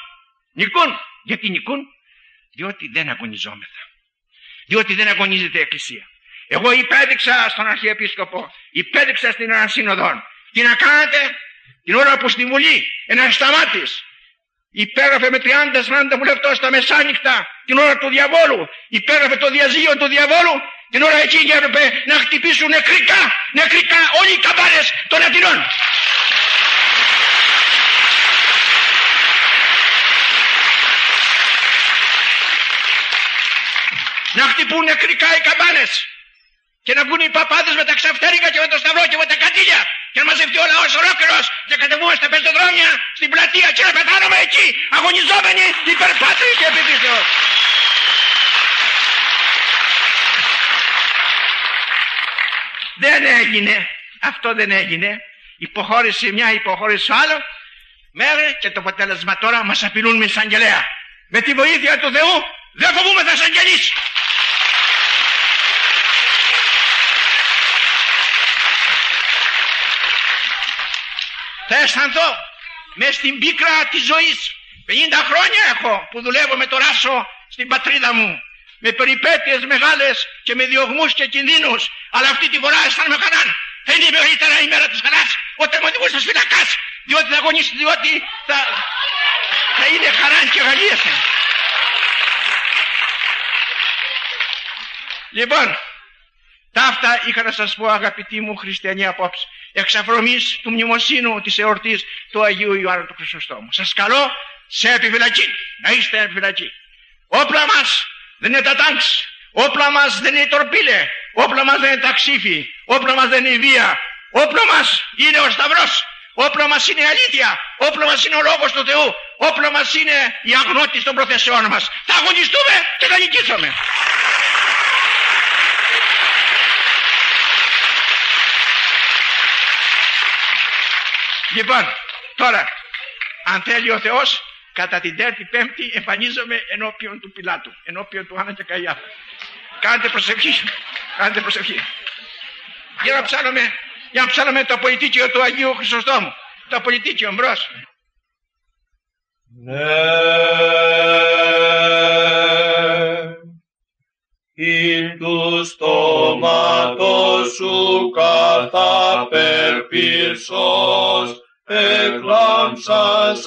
Νικούν. Γιατί νικούν; Διότι δεν αγωνιζόμεθα. Διότι δεν αγωνίζεται η Εκκλησία. Εγώ υπέδειξα στον Αρχιεπίσκοπο, υπέδειξα στην Ανασύνοδο. Τι να κάνετε την ώρα που στη Βουλή ένα σταμάτης υπέγραφε με 30-40 βουλευτό στα μεσάνυχτα την ώρα του διαβόλου. Υπέγραφε το διαζύγιο του διαβόλου την ώρα εκείνη έπρεπε να χτυπήσουν νεκρικά, νεκρικά όλοι οι καμπάνες των Αθηνών. να χτυπούν νεκρικά οι καμπάνες και να βγουν οι παπάδες με τα ξαφτέρικα και με το σταυρό και με τα κατήλια και να μαζευτεί ο λαός ολόκληρος και κατεβούμε στα πεζοδρόμια, στην πλατεία και να πεθάνουμε εκεί αγωνιζόμενοι υπερπάτριοι και επιπίστεως. Δεν έγινε. Αυτό δεν έγινε. Υποχώρησε μια, υποχώρησε άλλο. Μέρε και το αποτέλεσμα τώρα μας απειλούν με εισαγγελέα. Με τη βοήθεια του Θεού δεν φοβούμε θα εισαγγελίσει. Θα αισθανθώ μες στην πίκρα της ζωής. 50 χρόνια έχω που δουλεύω με το ράσο στην πατρίδα μου. Με περιπέτειες μεγάλες και με διωγμούς και κινδύνους. Αλλά αυτή τη φορά αισθάνομαι χαρά θα είναι η μεγαλύτερα ημέρα της χαράς όταν μου οδηγούν στα φυλακάς. Διότι θα αγωνίσεις διότι θα, θα είναι χαρά και αγαλίαση λοιπόν Ταύτα είχα να σας πω αγαπητοί μου χριστιανοί απόψε. Εξαφρομής του μνημοσύνου της εορτής του Αγίου Ιωάννου του Χρυσοστόμου. Σας καλώ σε επιφυλακή. Να είστε επιφυλακή. Όπλα μας δεν είναι τα τάγκς. Όπλα μας δεν είναι η τορπίλε. Όπλα μας δεν είναι τα ξύφη. Όπλα μας δεν είναι η βία. Όπλα μας είναι ο Σταυρός. Όπλα μας είναι η αλήθεια. Όπλα μας είναι ο Λόγος του Θεού. Όπλα μας είναι η αγνώτηση των προθεσεών μας. Θα αγωνιστούμε και θα νικήσουμε. Λοιπόν, τώρα, αν θέλει ο Θεός, κατά την τέτη πέμπτη εμφανίζομαι ενώπιον του Πιλάτου, ενώπιον του Άννα και Καϊάφα. Κάντε προσευχή, κάντε προσευχή. Για να ψάλουμε, για να ψάλουμε το πολιτίκιο του Αγίου Χρυσοστόμου. Το πολιτίκιο μπρος. Ναι. Ειν του στόματος σου καθά περπυρσός, εκλάμψας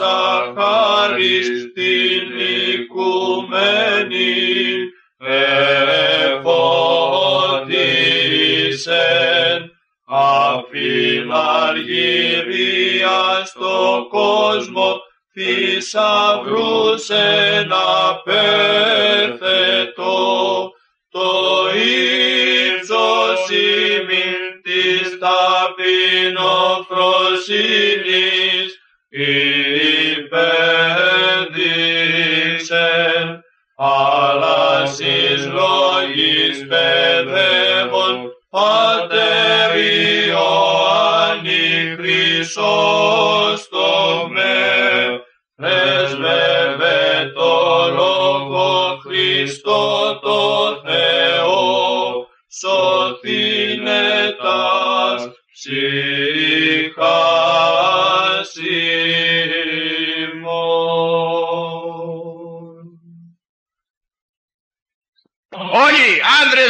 την οικουμένη, εφώτισεν αφιλαργυρία στο κόσμο, θησαυρούς ένα πέρθετο, το ύψος ταπεινοφροσύνης υπέδειξε, αλλά στις λόγης παιδεύων Πατέρ Ιωάννη Χρυσόστομε, πρέσβευε το Λόγο Χριστό το Θεό, σωθήνετας ψυχάς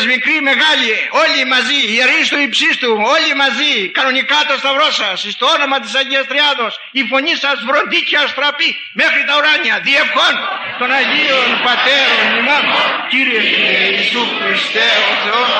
ημών. Όλοι άνδρες μικροί μεγάλοι, όλοι μαζί, οι ιερείς του υψίστου, όλοι μαζί, κανονικά το σταυρό σας, στο όνομα της Αγίας Τριάδος, η φωνή σας βροντεί και αστραπεί μέχρι τα ουράνια, διευχών των Αγίων Πατέρων ημών. Κύριε Ιησού Χριστέ ο Θεός,